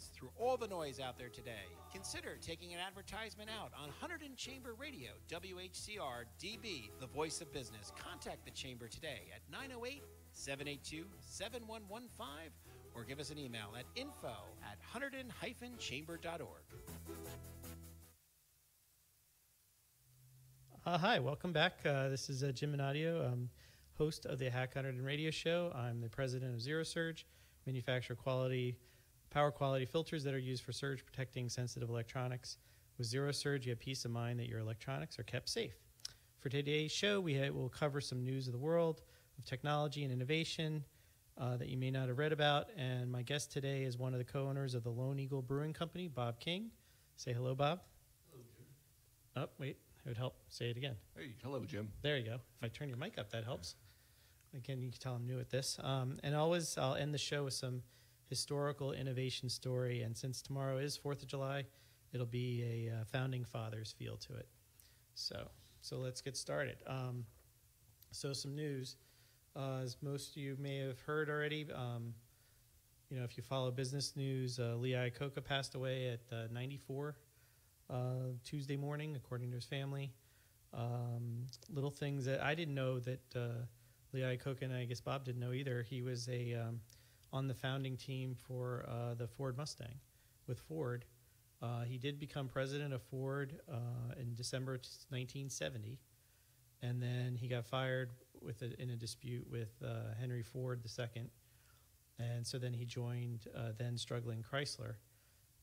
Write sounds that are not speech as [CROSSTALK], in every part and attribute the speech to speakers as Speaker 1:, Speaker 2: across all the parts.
Speaker 1: sounds through all the noise out there today. Consider taking an advertisement out on Hunterdon Chamber Radio, WHCR DB, the voice of business. Contact the Chamber today at 908 782 7115 or give us an email at info at hunterdon-chamber.org.
Speaker 2: Uh, hi, welcome back. Uh, this is uh, Jim Minadeo, um, host of the Hack Hunterdon Radio Show. I'm the president of Zero Surge, manufacturer quality power quality filters that are used for surge protecting sensitive electronics. With Zero Surge, you have peace of mind that your electronics are kept safe. For today's show, we will cover some news of the world of technology and innovation uh, that you may not have read about. And my guest today is one of the co-owners of the Lone Eagle Brewing Company, Bob King. Say hello, Bob.
Speaker 3: Hello, Jim.
Speaker 2: Oh, wait, it would help. Say it again.
Speaker 3: Hey, hello, Jim.
Speaker 2: There you go. If I turn your mic up, that helps. Again, you can tell I'm new at this. Um, and always, I'll end the show with some historical innovation story. And since tomorrow is Fourth of July, it'll be a uh, founding fathers feel to it. So, so let's get started. Um, so, some news. Uh, as most of you may have heard already, um, you know, if you follow business news, uh, Lee Iacocca passed away at uh, 94 uh, Tuesday morning, according to his family. Um, little things that I didn't know that uh, Lee Iacocca and I guess Bob didn't know either. He was a um, on the founding team for uh, the Ford Mustang with Ford. Uh, he did become president of Ford uh, in December 1970, and then he got fired with a, in a dispute with uh, Henry Ford II, and so then he joined uh, then struggling Chrysler,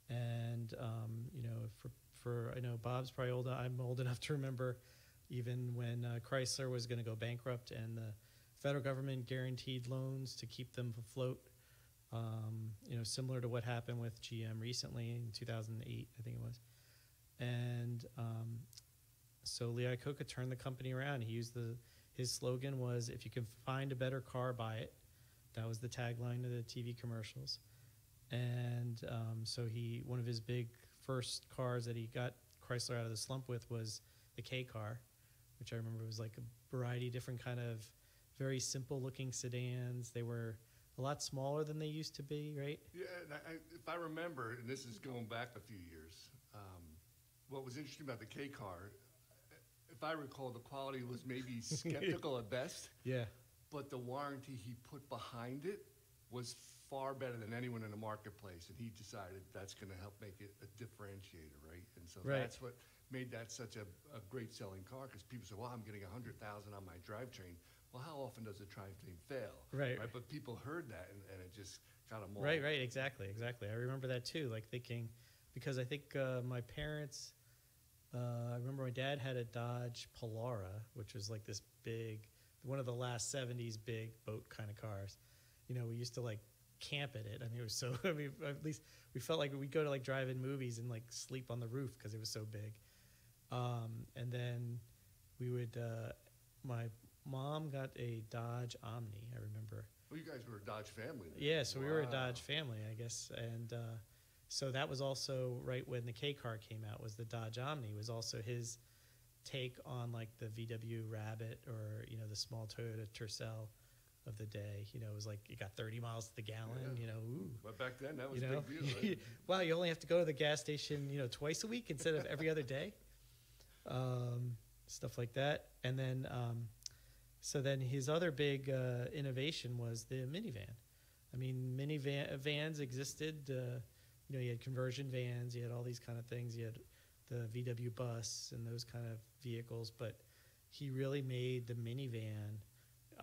Speaker 2: and um, you know for for I know Bob's probably old. I'm old enough to remember even when uh, Chrysler was going to go bankrupt and the federal government guaranteed loans to keep them afloat. Um, you know, similar to what happened with GM recently in 2008, I think it was. And um, so Lee Iacocca turned the company around. He used the his slogan was "If you can find a better car, buy it." That was the tagline of the TV commercials. And um, so he one of his big first cars that he got Chrysler out of the slump with was the K car, which I remember was like a variety different kind of very simple looking sedans. They were a lot smaller than they used to be, right?
Speaker 3: Yeah, and I, if I remember, and this is going back a few years, um, what was interesting about the K car, if I recall, the quality was maybe [LAUGHS] skeptical at best,
Speaker 2: Yeah.
Speaker 3: but the warranty he put behind it was far better than anyone in the marketplace, and he decided that's going to help make it a differentiator, right? And so
Speaker 2: Right.
Speaker 3: that's what made that such a, a great selling car because people say, "Well, I'm getting a hundred thousand on my drivetrain." Well, how often does a drivetrain fail?
Speaker 2: Right. right.
Speaker 3: But people heard that, and, and it just got them all.
Speaker 2: Right, right, exactly, exactly. I remember that too, like thinking, because I think uh, my parents, uh, I remember my dad had a Dodge Polara, which was like this big, one of the last 70s big boat kind of cars. You know, we used to like camp at it. I mean, it was so, [LAUGHS] I mean, at least we felt like we'd go to like drive in movies and like sleep on the roof because it was so big. Um, and then we would, uh, my mom got a Dodge Omni, I remember.
Speaker 3: Well, you guys were a Dodge family. then.
Speaker 2: Yeah, so we were a Dodge family, I guess, and uh, so that was also right when the K car came out. Was the Dodge Omni was also his take on like the VW Rabbit or you know the small Toyota Tercel of the day. You know, it was like you got 30 miles to the gallon.
Speaker 3: Yeah.
Speaker 2: You know, ooh,
Speaker 3: But back then, that was
Speaker 2: you know,
Speaker 3: big deal. Right? [LAUGHS]
Speaker 2: wow, you only have to go to the gas station, you know, twice a week instead of every other day. [LAUGHS] Um, stuff like that, and then um, so then his other big uh, innovation was the minivan. I mean, minivan vans existed. Uh, you know, you had conversion vans, you had all these kind of things. You had the VW bus and those kind of vehicles, but he really made the minivan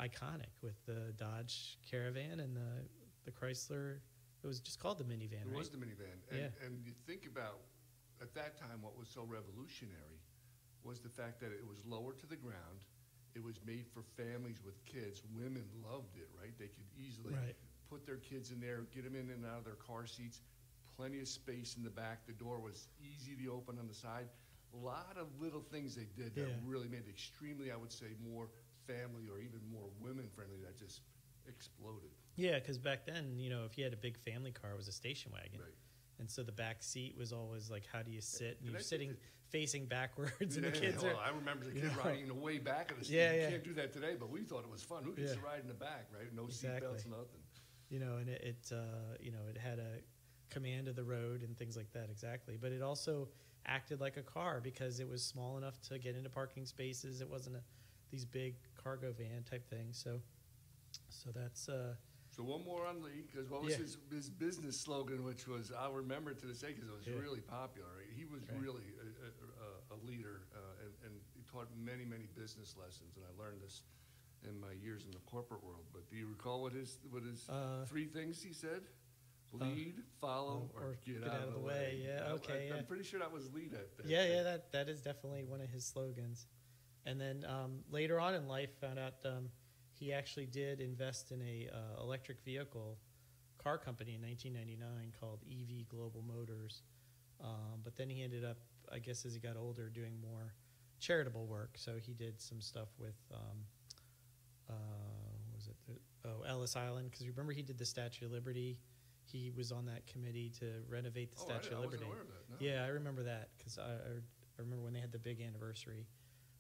Speaker 2: iconic with the Dodge Caravan and the the Chrysler. It was just called the minivan,
Speaker 3: It
Speaker 2: right?
Speaker 3: was the minivan. And,
Speaker 2: Yeah.
Speaker 3: and you think about, at that time, what was so revolutionary was the fact that it was lower to the ground. It was made for families with kids. Women loved it, right? They could easily
Speaker 2: Right.
Speaker 3: put their kids in there, get them in and out of their car seats. Plenty of space in the back. The door was easy to open on the side. A lot of little things they did that
Speaker 2: Yeah.
Speaker 3: really made it extremely, I would say, more family or even more women friendly. That just exploded.
Speaker 2: Yeah, because back then, you know, if you had a big family car, it was a station wagon.
Speaker 3: Right.
Speaker 2: And so the back seat was always like, how do you sit? And you're
Speaker 3: think
Speaker 2: sitting
Speaker 3: that- [LAUGHS]
Speaker 2: facing backwards, and the kids
Speaker 3: well,
Speaker 2: are.
Speaker 3: I remember the [LAUGHS]
Speaker 2: you
Speaker 3: kid riding the way back of the seat.
Speaker 2: Yeah,
Speaker 3: you
Speaker 2: yeah.
Speaker 3: can't do that today, but we thought it was fun. Who gets
Speaker 2: Yeah.
Speaker 3: to ride in the back, right? No
Speaker 2: Exactly.
Speaker 3: seatbelts, nothing.
Speaker 2: you know, and it, it uh, you know, it had a command of the road and things like that. Exactly, but it also acted like a car because it was small enough to get into parking spaces. It wasn't a, these big cargo van type things. So, so that's uh,
Speaker 3: So one more on Lee, because what was
Speaker 2: Yeah.
Speaker 3: his, his business slogan, which was I'll remember it to this day because it was
Speaker 2: Yeah.
Speaker 3: really popular. He was
Speaker 2: Right.
Speaker 3: really a, a, a, a leader, uh, and, and he taught many many business lessons, and I learned this in my years in the corporate world. But do you recall what his what his
Speaker 2: uh,
Speaker 3: three things he said? Lead, follow,
Speaker 2: uh,
Speaker 3: or, get, out, of the way.
Speaker 2: Yeah, okay,
Speaker 3: I,
Speaker 2: yeah.
Speaker 3: am pretty sure that was lead. At that,
Speaker 2: yeah, yeah. That that is definitely one of his slogans. And then um, later on in life, found out um, he actually did invest in a uh, electric vehicle car company in 1999 called EV Global Motors. Um, but then he ended up, I guess, as he got older, doing more charitable work. So he did some stuff with, um, uh, what was it? The- Oh, Ellis Island, because remember he did the Statue of Liberty. He was on that committee to renovate the
Speaker 3: Oh,
Speaker 2: Statue
Speaker 3: I
Speaker 2: of Liberty.
Speaker 3: of that. No.
Speaker 2: Yeah, I remember that because I, I, I remember when they had the big anniversary.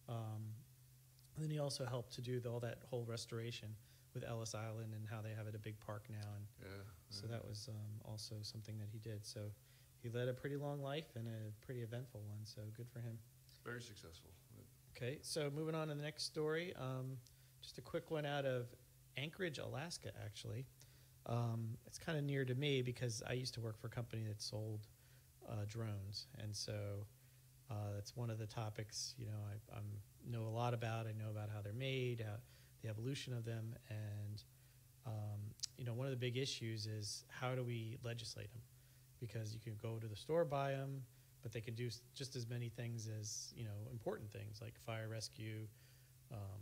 Speaker 2: Um, and then he also helped to do the, all that whole restoration with Ellis Island and how they have it a big park now. And
Speaker 3: Yeah.
Speaker 2: so
Speaker 3: yeah.
Speaker 2: that was um, also something that he did. So he led a pretty long life and a pretty eventful one. So good for him.
Speaker 3: very successful.
Speaker 2: Okay, so moving on to the next story. Um, just a quick one out of Anchorage, Alaska, actually. Um, it's kind of near to me because I used to work for a company that sold uh, drones, and so uh, that's one of the topics. You know, I I'm, know a lot about. I know about how they're made, how, the evolution of them, and um, you know, one of the big issues is how do we legislate them? Because you can go to the store buy them, but they can do just as many things as you know important things like fire rescue, um,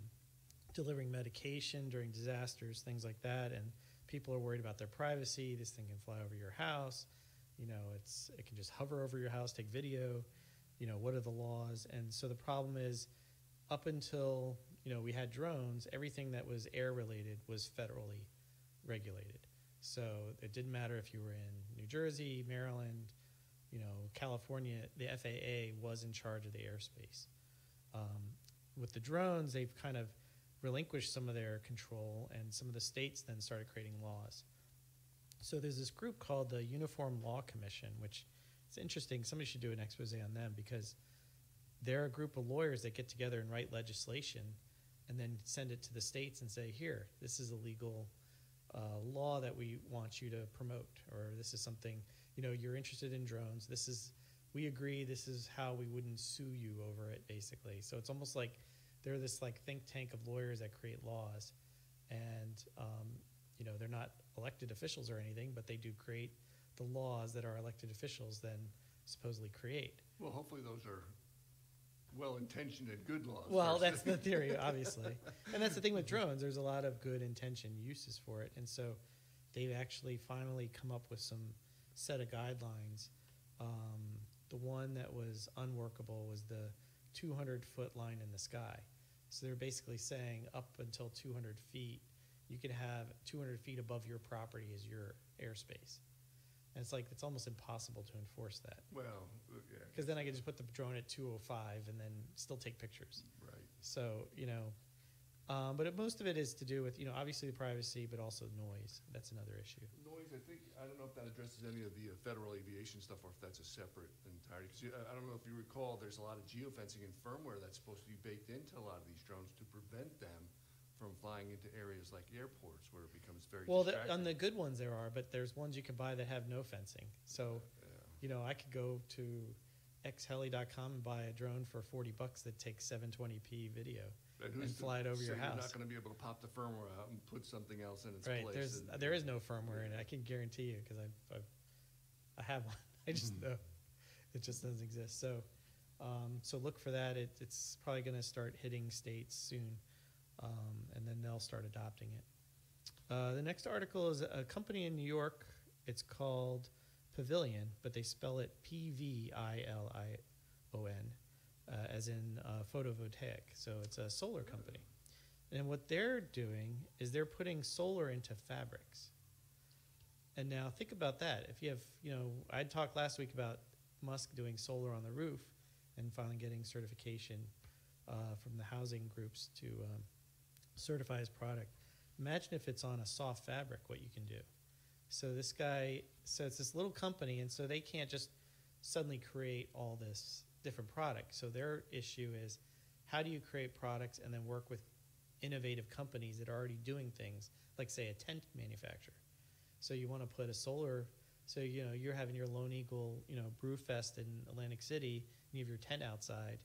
Speaker 2: delivering medication during disasters, things like that. And people are worried about their privacy. This thing can fly over your house. You know, it's it can just hover over your house, take video. You know, what are the laws? And so the problem is, up until you know we had drones, everything that was air related was federally regulated. So it didn't matter if you were in New Jersey, Maryland, you know, California. The FAA was in charge of the airspace. Um, with the drones, they've kind of relinquished some of their control, and some of the states then started creating laws. So there's this group called the Uniform Law Commission, which it's interesting. Somebody should do an expose on them because they're a group of lawyers that get together and write legislation and then send it to the states and say, here, this is a legal uh, law that we want you to promote, or this is something, you know, you're interested in drones. This is, we agree, this is how we wouldn't sue you over it, basically. So it's almost like they're this like think tank of lawyers that create laws. And, um, you know, they're not elected officials or anything, but they do create the laws that our elected officials then supposedly create.
Speaker 3: Well, hopefully those are well-intentioned and good laws.
Speaker 2: Well, that's the theory, [LAUGHS] obviously. and that's the thing with drones. There's a lot of good intention uses for it. And so they've actually finally come up with some set of guidelines. Um, the one that was unworkable was the 200 foot line in the sky. So they're basically saying up until 200 feet, you can have 200 feet above your property as your airspace. And it's like, it's almost impossible to enforce that.
Speaker 3: Well, yeah,
Speaker 2: Because then I could just put the drone at 205 and then still take pictures.
Speaker 3: right.
Speaker 2: So, you know, um, but it, most of it is to do with, you know, obviously the privacy, but also noise. That's another issue.
Speaker 3: Noise, I think, I don't know if that addresses any of the uh, federal aviation stuff or if that's a separate entirety. Because I don't know if you recall, there's a lot of geofencing and firmware that's supposed to be baked into a lot of these drones to prevent them from flying into areas like airports where it becomes very
Speaker 2: Well, the, on the good ones there are, but there's ones you can buy that have no fencing. So,
Speaker 3: Yeah.
Speaker 2: you know, I could go to xheli.com and buy a drone for 40 bucks that takes 720p video.
Speaker 3: And
Speaker 2: fly it over
Speaker 3: say
Speaker 2: your
Speaker 3: You're
Speaker 2: house.
Speaker 3: not gonna be able to pop the firmware out and put something else in its
Speaker 2: right.
Speaker 3: place.
Speaker 2: There's
Speaker 3: and-
Speaker 2: there is no firmware in it. I can guarantee you because I've, I've I have one. [LAUGHS] I just
Speaker 3: Mhm.
Speaker 2: know it just doesn't exist. So um, so look for that. It, it's probably going to start hitting states soon, um, and then they'll start adopting it. Uh, the next article is a company in New York. It's called Pavilion, but they spell it P V I L I O N, uh, as in uh, photovoltaic. So it's a solar company. And what they're doing is they're putting solar into fabrics. And now think about that. If you have, you know, I talked last week about Musk doing solar on the roof and finally getting certification uh, from the housing groups to um, certify his product. Imagine if it's on a soft fabric, what you can do. So this guy, so it's this little company, and so they can't just suddenly create all this different product. So their issue is, how do you create products and then work with innovative companies that are already doing things, like say a tent manufacturer. So you want to put a solar. So you know you're having your Lone Eagle, you know, brew fest in Atlantic City, and you have your tent outside.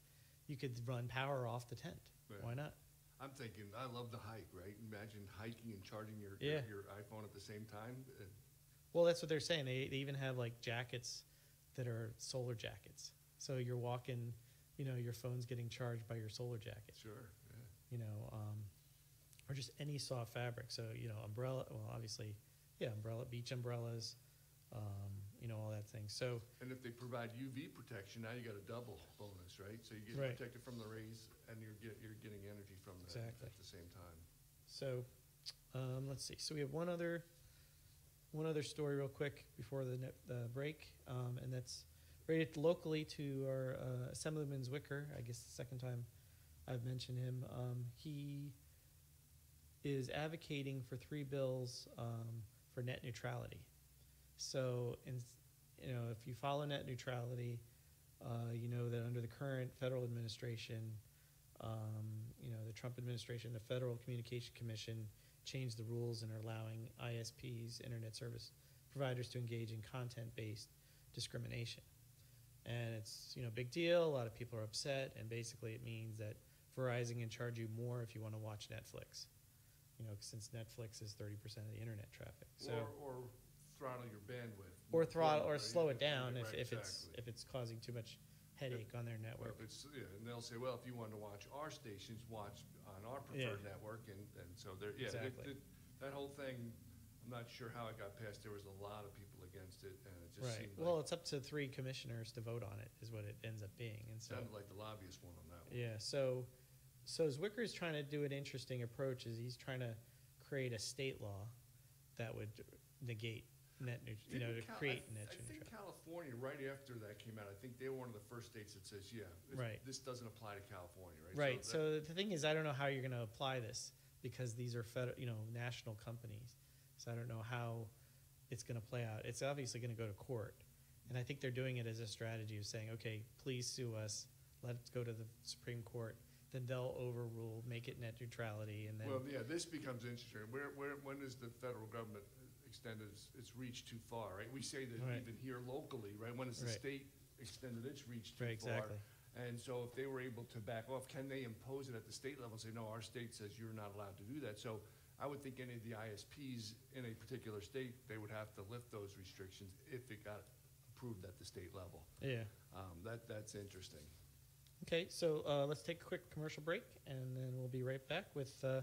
Speaker 2: You could run power off the tent.
Speaker 3: Yeah.
Speaker 2: Why not?
Speaker 3: I'm thinking, I love the hike, right? Imagine hiking and charging your,
Speaker 2: Yeah.
Speaker 3: your, your iPhone at the same time. Uh,
Speaker 2: Well, that's what they're saying. They, they even have like jackets that are solar jackets. So you're walking, you know, your phone's getting charged by your solar jacket.
Speaker 3: Sure, yeah.
Speaker 2: You know, um, or just any soft fabric. So you know, umbrella. Well, obviously, yeah, umbrella, beach umbrellas. Um, you know, all that thing. So
Speaker 3: And if they provide UV protection, now you got a double bonus, right? So you get
Speaker 2: Right.
Speaker 3: protected from the rays and you're get, you're getting energy from that
Speaker 2: Exactly.
Speaker 3: at the same time.
Speaker 2: So, um, let's see. So we have one other, one other story real quick before the, ne- the break, um, and that's related locally to our uh, Assemblyman Zwicker. I guess the second time I've mentioned him. Um, he is advocating for three bills um, for net neutrality. So, in, you know, if you follow net neutrality, uh, you know that under the current federal administration, um, you know, the Trump administration, the Federal Communication Commission changed the rules and are allowing ISPs, internet service providers, to engage in content-based discrimination. And it's you know big deal. A lot of people are upset, and basically it means that Verizon can charge you more if you want to watch Netflix. You know, since Netflix is thirty percent of the internet traffic. So
Speaker 3: Or, or throttle your bandwidth.
Speaker 2: Or throttle or slow it down if,
Speaker 3: right,
Speaker 2: if it's
Speaker 3: exactly.
Speaker 2: if it's causing too much headache on their
Speaker 3: Or
Speaker 2: network.
Speaker 3: if it's, yeah, and they'll say, well, if you want to watch our stations, watch on our preferred network, and, and so there, yeah, it-
Speaker 2: Exactly.
Speaker 3: it- that whole thing, I'm not sure how it got passed, there was a lot of people against it, and it just
Speaker 2: Right.
Speaker 3: seemed
Speaker 2: Well,
Speaker 3: like,
Speaker 2: it's up to three commissioners to vote on it, is what it ends up being, and so.
Speaker 3: sounded like the lobbyist one on that one.
Speaker 2: Yeah, so, so Zwicker is trying to do an interesting approach. Is he's trying to create a state law that would negate net, neut- you know, to
Speaker 3: Cal-
Speaker 2: create
Speaker 3: I-
Speaker 2: net
Speaker 3: I think
Speaker 2: neutrality.
Speaker 3: California, right after that came out, I think they were one of the first states that says, yeah, this-
Speaker 2: Right.
Speaker 3: this doesn't apply to California, right?
Speaker 2: Right.
Speaker 3: that-
Speaker 2: So the thing is, I don't know how you're going to apply this because these are federal, you know, national companies. So I don't know how it's going to play out. It's obviously going to go to court, and I think they're doing it as a strategy of saying, okay, please sue us. Let's go to the Supreme Court. Then they'll overrule, make it net neutrality, and then
Speaker 3: Well, yeah, this becomes interesting. Where, where, when does the federal government extend its, its reach too far, right? We say that
Speaker 2: Right.
Speaker 3: even here locally, right? When has the
Speaker 2: Right.
Speaker 3: state extended its reach too
Speaker 2: Right,
Speaker 3: far?
Speaker 2: exactly.
Speaker 3: And so if they were able to back off, can they impose it at the state level and say, no, our state says you're not allowed to do that? So I would think any of the ISPs in a particular state, they would have to lift those restrictions if it got approved at the state level.
Speaker 2: yeah.
Speaker 3: Um, that, that's interesting.
Speaker 2: Okay, so uh, let's take a quick commercial break, and then we'll be right back with uh,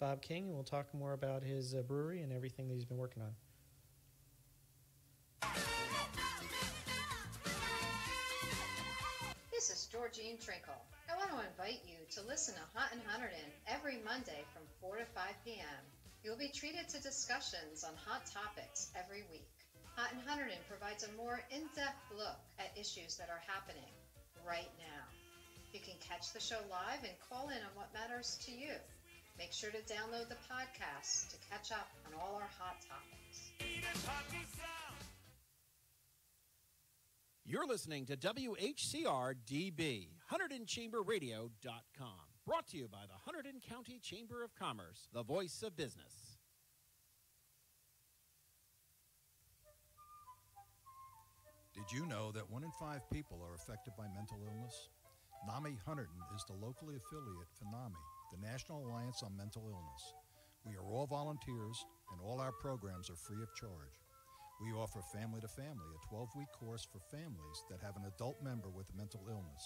Speaker 2: Bob King, and we'll talk more about his uh, brewery and everything that he's been working on.
Speaker 4: This is Georgine Trinkle. I want to invite you to listen to Hot and Hunterdon every Monday from 4 to 5 p.m. You'll be treated to discussions on hot topics every week. Hot and Hunterdon provides a more in-depth look at issues that are happening right now. You can catch the show live and call in on what matters to you. Make sure to download the podcast to catch up on all our hot topics.
Speaker 1: You're listening to WHCR DB, HunterdonChamberRadio.com. Brought to you by the Hunterdon County Chamber of Commerce, the voice of business.
Speaker 5: Did you know that one in five people are affected by mental illness? NAMI Hunterdon is the locally affiliate for NAMI, the National Alliance on Mental Illness. We are all volunteers, and all our programs are free of charge. We offer Family to Family, a 12 week course for families that have an adult member with a mental illness.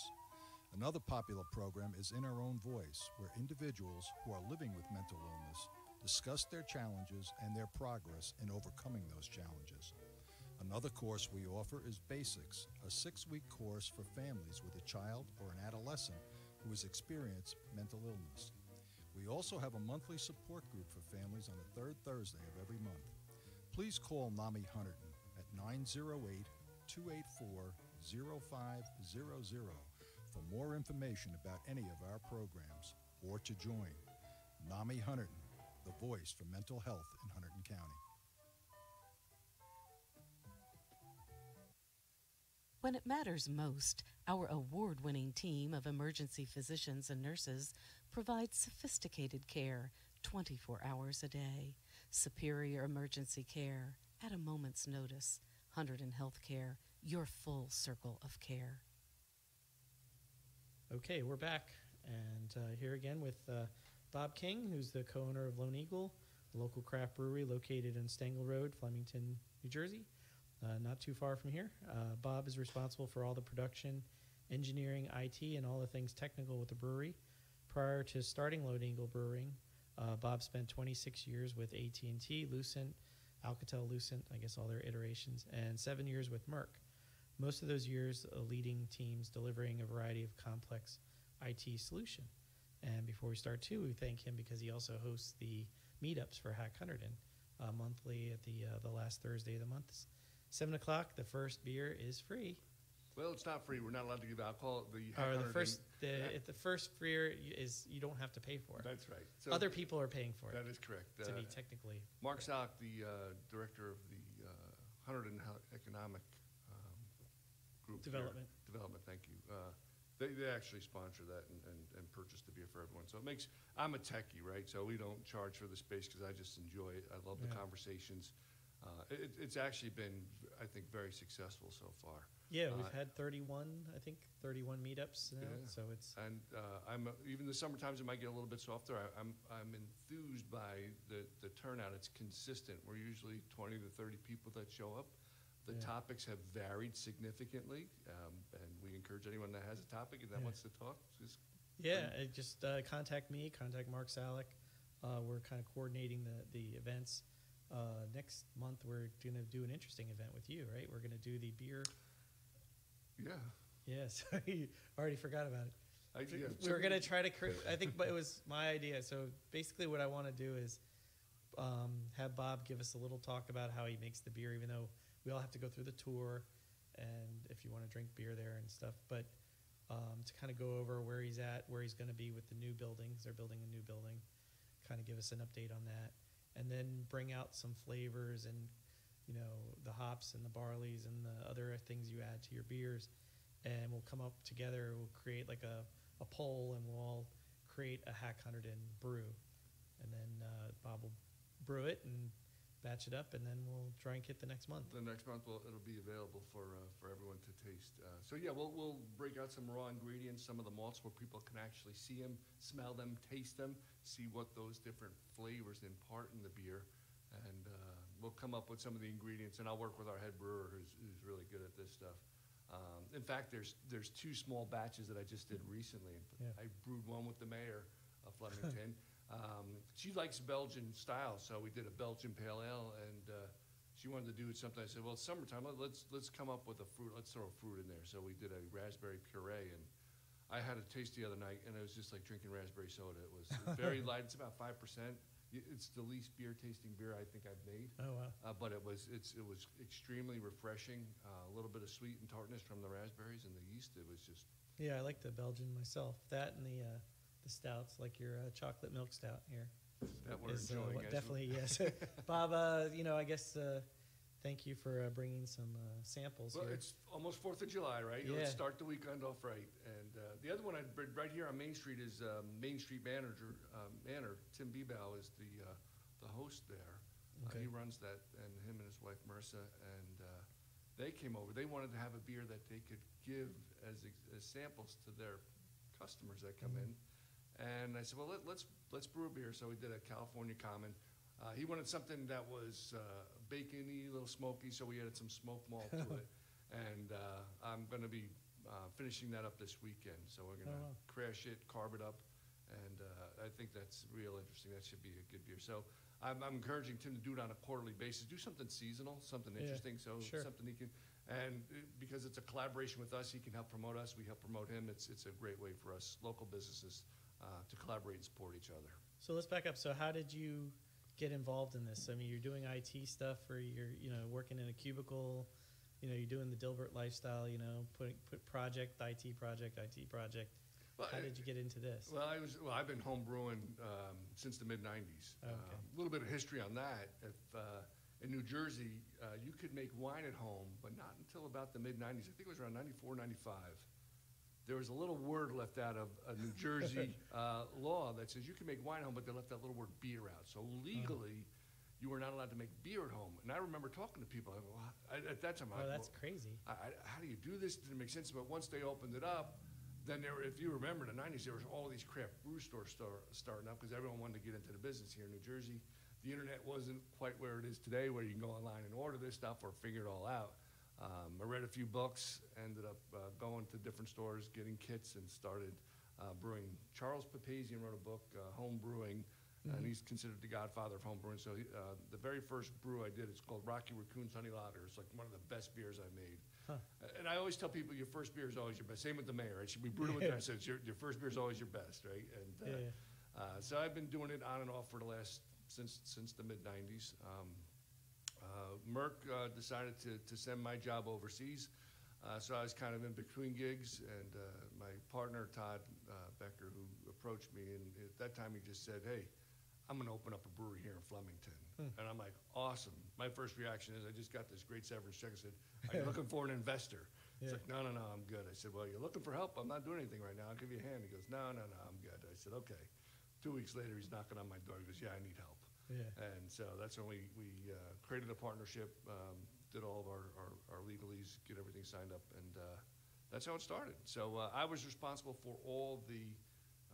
Speaker 5: Another popular program is In Our Own Voice, where individuals who are living with mental illness discuss their challenges and their progress in overcoming those challenges. Another course we offer is Basics, a six week course for families with a child or an adolescent who has experienced mental illness. We also have a monthly support group for families on the third Thursday of every month. Please call NAMI Hunterdon at 908 284 0500 for more information about any of our programs or to join. NAMI Hunterdon, the voice for mental health in Hunterdon County.
Speaker 6: When it matters most, our award winning team of emergency physicians and nurses provides sophisticated care 24 hours a day. Superior emergency care at a moment's notice. Hunterdon Healthcare, your full circle of care.
Speaker 2: Okay, we're back, and uh, here again with uh, Bob King, who's the co-owner of Lone Eagle, a local craft brewery located on Stangl Road, Flemington, New Jersey, uh, not too far from here. Uh, Bob is responsible for all the production, engineering, IT, and all the things technical with the brewery. Prior to starting Lone Eagle Brewing, uh, Bob spent 26 years with AT&T, Lucent, Alcatel Lucent, I guess all their iterations, and seven years with Merck. Most of those years uh, leading teams delivering a variety of complex IT solution. And before we start, too, we thank him because he also hosts the meetups for Hack Hunterdon uh, monthly at the uh, the last Thursday of the month. Seven o'clock. The first beer is free.
Speaker 3: Well, it's not free. We're not allowed to give alcohol. The
Speaker 2: Or the first the
Speaker 3: Yeah.
Speaker 2: if the first beer is you don't have to pay for it.
Speaker 3: That's right. So
Speaker 2: Other people are paying for it.
Speaker 3: That is correct.
Speaker 2: to
Speaker 3: Uh,
Speaker 2: be technically
Speaker 3: Mark Saluk, the uh, director of the uh, Hunterdon Hel- Economic um, Group. here-
Speaker 2: Development.
Speaker 3: Development, thank you. Uh, They, they actually sponsor that and, and, and purchase the beer for everyone. So it makes, I'm a techie, right? So we don't charge for the space because I just enjoy it. I love the conversations. Uh, It, it's actually been, I think, very successful so far.
Speaker 2: yeah. We've
Speaker 3: Uh,
Speaker 2: had 31, I think 31 meetups now.
Speaker 3: Yeah.
Speaker 2: So it's
Speaker 3: And uh, I'm, uh, even the summer times, it might get a little bit softer. I- I'm, I'm enthused by the, the turnout. It's consistent. We're usually 20 to 30 people that show up. The
Speaker 2: Yeah.
Speaker 3: topics have varied significantly, um, and we encourage anyone that has a topic and that
Speaker 2: Yeah.
Speaker 3: wants to talk, just
Speaker 2: Yeah, uh, just uh, contact me, contact Mark Saluk. Uh, we're kind of coordinating the, the events. Uh, next month, we're going to do an interesting event with you, right? We're going to do the beer.
Speaker 3: yeah.
Speaker 2: Yeah, [LAUGHS] so you already forgot about it.
Speaker 3: I, yeah.
Speaker 2: we were going to try to create, I think, but it was [LAUGHS] my idea. So basically, what I want to do is um, have Bob give us a little talk about how he makes the beer, even though we all have to go through the tour and if you want to drink beer there and stuff. But um, to kind of go over where he's at, where he's going to be with the new buildings. They're building a new building. Kind of give us an update on that, and then bring out some flavors and you know the hops and the barleys and the other things you add to your beers, and we'll come up together. We'll create like a, a poll, and we'll all create a Hack Hunterdon brew, and then uh, Bob will brew it and batch it up, and then we'll try and get the next month.
Speaker 3: The next month, will it'll be available for, uh, for everyone to taste. Uh, So yeah, we'll, we'll break out some raw ingredients, some of the malts where people can actually see them, smell them, taste them, see what those different flavors impart in the beer. And uh, we'll come up with some of the ingredients, and I'll work with our head brewer who's, who's really good at this stuff. Um, In fact, there's, there's two small batches that I just did recently.
Speaker 2: Yeah.
Speaker 3: I brewed one with the mayor of Flemington. [LAUGHS] Um, She likes Belgian style, so we did a Belgian pale ale, and uh, she wanted to do something. I said, well, it's summertime, let- let's, let's come up with a fruit, let's throw a fruit in there. So we did a raspberry puree, and I had a taste the other night, and it was just like drinking raspberry soda. It was [LAUGHS] very light, it's about five percent. It's the least beer tasting beer I think I've made.
Speaker 2: Oh wow!
Speaker 3: Uh, but it was it's it was extremely refreshing. Uh, a little bit of sweet and tartness from the raspberries and the yeast. It was just
Speaker 2: Yeah, I like the Belgian myself. That and the uh, the stouts, like your uh, chocolate milk stout here.
Speaker 3: that we're
Speaker 2: is, uh,
Speaker 3: enjoying.
Speaker 2: what-
Speaker 3: as we-
Speaker 2: definitely yes. [LAUGHS] Bob, uh, you know, I guess uh, thank you for uh, bringing some uh, samples
Speaker 3: Well,
Speaker 2: here.
Speaker 3: it's almost Fourth of July, right?
Speaker 2: Yeah.
Speaker 3: Let's start the weekend off right. And uh, the other one I right here on Main Street is um, Main Street Manager um, Manor. Tim Bebow is the uh, the host there. Uh,
Speaker 2: Okay.
Speaker 3: he runs that, and him and his wife Marissa, and uh, they came over. They wanted to have a beer that they could give as, ex- as samples to their customers that come
Speaker 2: Mhm.
Speaker 3: in. And I said, well, let, let's let's brew a beer. So we did a California Common. Uh, he wanted something that was uh, bacony, a little smoky, so we added some smoke malt to it. [LAUGHS] And uh, I'm going to be uh, finishing that up this weekend. So we're going to
Speaker 2: Oh,
Speaker 3: crash it, carb it up, and uh, I think that's real interesting. That should be a good beer. So I'm, I'm encouraging Tim to do it on a quarterly basis. Do something seasonal, something
Speaker 2: Yeah,
Speaker 3: interesting, so
Speaker 2: sure.
Speaker 3: something he can. And uh, because it's a collaboration with us, he can help promote us. We help promote him. It's it's a great way for us local businesses uh, to collaborate and support each other.
Speaker 2: so let's back up. So how did you get involved in this? I mean, you're doing IT stuff, or you're you know working in a cubicle. You know, you're doing the Dilbert lifestyle. You know, putting put project, IT project, IT project.
Speaker 3: Well,
Speaker 2: How did you get into this?
Speaker 3: Well, I was. Well, I've been home brewing um, since the mid '90s.
Speaker 2: Okay.
Speaker 3: A little bit of history on that. If uh, in New Jersey, uh, you could make wine at home, but not until about the mid 90s. I think it was around 94, 95. There was a little word left out of a New Jersey [LAUGHS] uh, law that says you can make wine at home, but they left that little word beer out. So legally, you were not allowed to make beer at home. And I remember talking to people. I go, I- at that time,
Speaker 2: Oh,
Speaker 3: was
Speaker 2: that's
Speaker 3: well,
Speaker 2: crazy.
Speaker 3: I, I, how do you do this? It Didn't make sense. But once they opened it up, then there, were, if you remember, in the '90s, there was all these craft brew stores star, starting up because everyone wanted to get into the business here in New Jersey. The internet wasn't quite where it is today, where you can go online and order this stuff or figure it all out. Um, I read a few books, ended up uh, going to different stores, getting kits, and started uh, brewing. Charles Papazian wrote a book, uh, Home Brewing, and he's considered the godfather of home brewing. So he, uh, the very first brew I did, it's called Rocky Raccoon's Honey Lager. It's like one of the best beers I made.
Speaker 2: Huh.
Speaker 3: And I always tell people your first beer is always your best. Same with the mayor. Right? Should be brutal with that. So your, your first beer is always your best, right? And uh,
Speaker 2: Yeah, yeah.
Speaker 3: uh, so I've been doing it on and off for the last since since the mid '90s. Um, Merck uh, decided to, to send my job overseas, uh, so I was kind of in between gigs. And uh, my partner Todd uh, Becker, who approached me, and at that time he just said, "Hey, I'm going to open up a brewery here in Flemington." And I'm like, "Awesome!" My first reaction is, "I just got this great severance check." I said, "Are [LAUGHS] you looking for an investor?" He's
Speaker 2: Yeah.
Speaker 3: like, "No, no, no, I'm good." I said, "Well, you're looking for help. I'm not doing anything right now. I'll give you a hand." He goes, "No, no, no, I'm good." I said, "Okay." Two weeks later, he's knocking on my door. He goes, "Yeah, I need help."
Speaker 2: Yeah.
Speaker 3: And so that's when we, we uh, created a partnership, um, did all of our, our, our legalese, get everything signed up, and uh, that's how it started. So uh, I was responsible for all the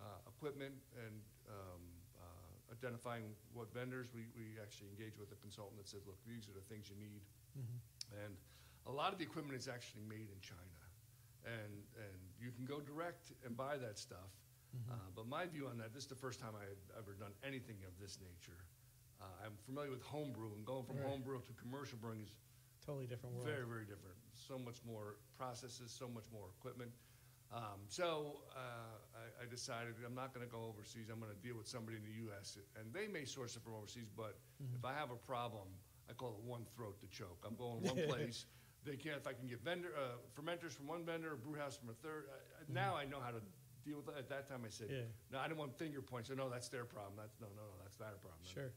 Speaker 3: uh, equipment and um, uh, identifying what vendors. We, we actually engaged with a consultant that said, look, these are the things you need. And a lot of the equipment is actually made in China. And, and you can go direct and buy that stuff. Uh, but my view on that, this is the first time I had ever done anything of this nature. Uh, I'm familiar with homebrew, and going from
Speaker 2: Right.
Speaker 3: homebrew to commercial brewing is
Speaker 2: Totally different world.
Speaker 3: very, very different. So much more processes, so much more equipment. Um, so uh, I, I decided I'm not going to go overseas. I'm going to deal with somebody in the U.S. and they may source it from overseas. But if I have a problem, I call it one throat to choke. I'm going one [LAUGHS] place. They can't. If I can get vendor uh, fermenters from one vendor, a brew house from a third. I- Now I know how to deal with it. At that time, I said,
Speaker 2: Yeah.
Speaker 3: no, I didn't want finger points. So no, that's their problem. That's no, no, no, that's not a problem.
Speaker 2: Sure.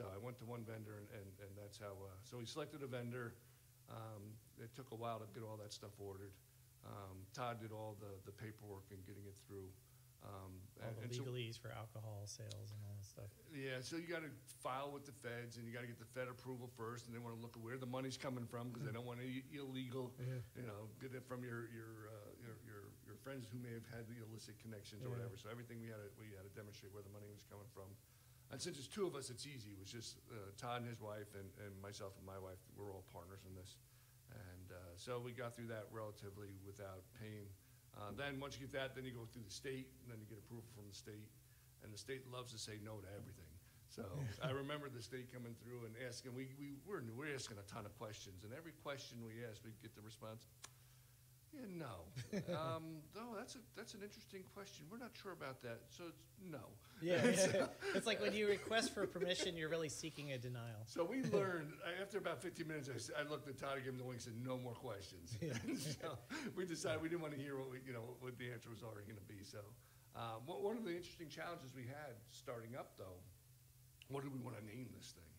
Speaker 3: So I went to one vendor, and, and, and that's how. Uh, so we selected a vendor. Um, it took a while to get all that stuff ordered. Um, Todd did all the, the paperwork and getting it through. Um,
Speaker 2: All
Speaker 3: and-
Speaker 2: the
Speaker 3: and so-
Speaker 2: legalese for alcohol sales and all that stuff.
Speaker 3: yeah, so you got to file with the feds, and you got to get the Fed approval first, and they want to look at where the money's coming from because they don't want any illegal, you know, get it from your your, uh, your your your friends who may have had the illicit connections or
Speaker 2: Yeah.
Speaker 3: whatever. So everything we had to, we had to demonstrate where the money was coming from. And since it's two of us, it's easy. It was just uh, Todd and his wife, and, and myself and my wife. We're all partners in this, and uh, so we got through that relatively without pain. Uh, then once you get that, then you go through the state, and then you get approval from the state, and the state loves to say no to everything. So [LAUGHS] I remember the state coming through and asking, we, we, we're, we're asking a ton of questions, and every question we ask, we get the response, yeah, no. [LAUGHS] Um, no, that's a, that's an interesting question. We're not sure about that, so it's no.
Speaker 2: Yeah, [LAUGHS] yeah. it's like when you request for permission, you're really seeking a denial.
Speaker 3: So we [LAUGHS] learned, after about 15 minutes, I looked at Todd, I gave him the wink, and said, no more questions. so we decided we didn't want to hear what we, you know, what the answer was already going to be. So um, one of the interesting challenges we had starting up, though, what do we want to name this thing?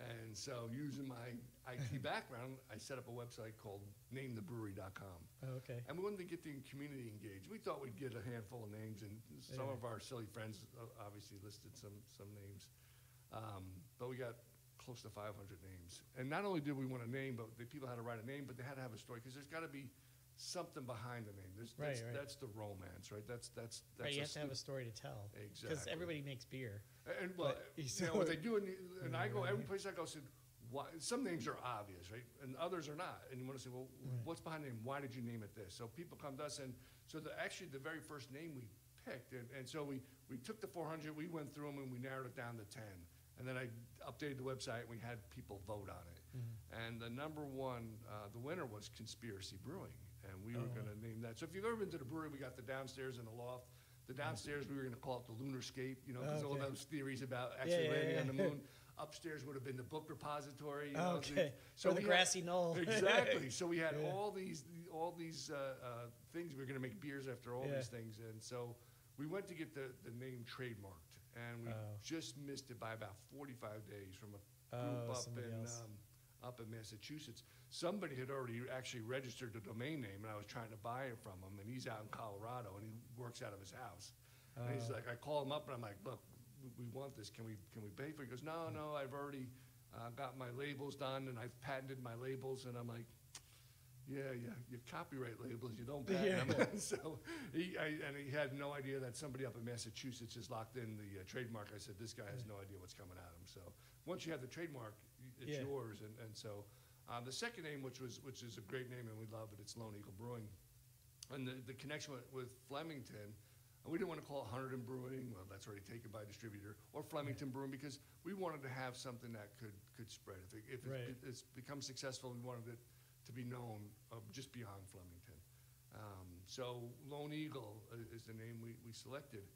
Speaker 3: And so using my IT [LAUGHS] background, I set up a website called namethebrewery.com.
Speaker 2: Oh, okay.
Speaker 3: And we wanted to get the community engaged. We thought we'd get a handful of names, and some
Speaker 2: Yeah.
Speaker 3: of our silly friends uh, obviously listed some some names. Um, but we got close to 500 names. And not only did we want a name, but the people had to write a name, but they had to have a story because there's got to be something behind the name. There's,
Speaker 2: Right,
Speaker 3: that's,
Speaker 2: right.
Speaker 3: that's the romance, right? That's that's that's
Speaker 2: right, you
Speaker 3: a
Speaker 2: have to have a story to tell.
Speaker 3: Exactly.
Speaker 2: Because everybody makes beer.
Speaker 3: And well, you know what they do, in the, and I go every place I go said, why? Some names are obvious, right, and others are not. And you want to say, well,
Speaker 2: Right.
Speaker 3: what's behind the name? Why did you name it this? So people come to us, and so the actually the very first name we picked, and, and so we we took the 400, we went through them, and we narrowed it down to 10, and then I updated the website, and we had people vote on it.
Speaker 2: Mm-hmm.
Speaker 3: And the number one, uh, the winner was Conspiracy Brewing, and we were going to name that. So if you've ever been to the brewery, we got the downstairs and the loft. The downstairs, we were going to call it the Lunarscape, you know, because all
Speaker 2: Okay.
Speaker 3: those theories about actually
Speaker 2: yeah,
Speaker 3: landing
Speaker 2: yeah.
Speaker 3: on the moon. [LAUGHS] Upstairs would have been the book repository. You know,
Speaker 2: okay.
Speaker 3: So
Speaker 2: or the
Speaker 3: we had-
Speaker 2: grassy knoll. [LAUGHS]
Speaker 3: exactly. So we had
Speaker 2: Yeah.
Speaker 3: all these all these uh, uh, things. We were going to make beers after all
Speaker 2: Yeah.
Speaker 3: these things, and so we went to get the, the name trademarked, and we
Speaker 2: Oh.
Speaker 3: just missed it by about 45 days from a group
Speaker 2: Oh,
Speaker 3: up
Speaker 2: somebody
Speaker 3: in
Speaker 2: else.
Speaker 3: um, up in Massachusetts. Somebody had already actually registered the domain name, and I was trying to buy it from him. And he's out in Colorado, and he works out of his house. And he's
Speaker 2: Oh.
Speaker 3: like, I call him up, and I'm like, look, we- want this. Can we can we pay for it? He goes, no, no, I've already uh, got my labels done, and I've patented my labels. And I'm like, yeah, yeah, you copyright labels, you don't patent them. [LAUGHS] so he, I, and he had no idea that somebody up in Massachusetts has locked in the uh, trademark. I said, this guy has no idea what's coming at him. So once you have the trademark, it's
Speaker 2: Yeah.
Speaker 3: yours. And, and so uh, the second name, which was which is a great name and we love it, it's Lone Eagle Brewing. And the, the connection with, with Flemington, and we didn't want to call it Hunterdon Brewing, well, that's already taken by a distributor, or Flemington Brewing, because we wanted to have something that could, could spread. If, it, if
Speaker 2: Right.
Speaker 3: it, it's become successful, we wanted it to be known uh, just beyond Flemington. Um, so Lone Eagle is the name we, we selected.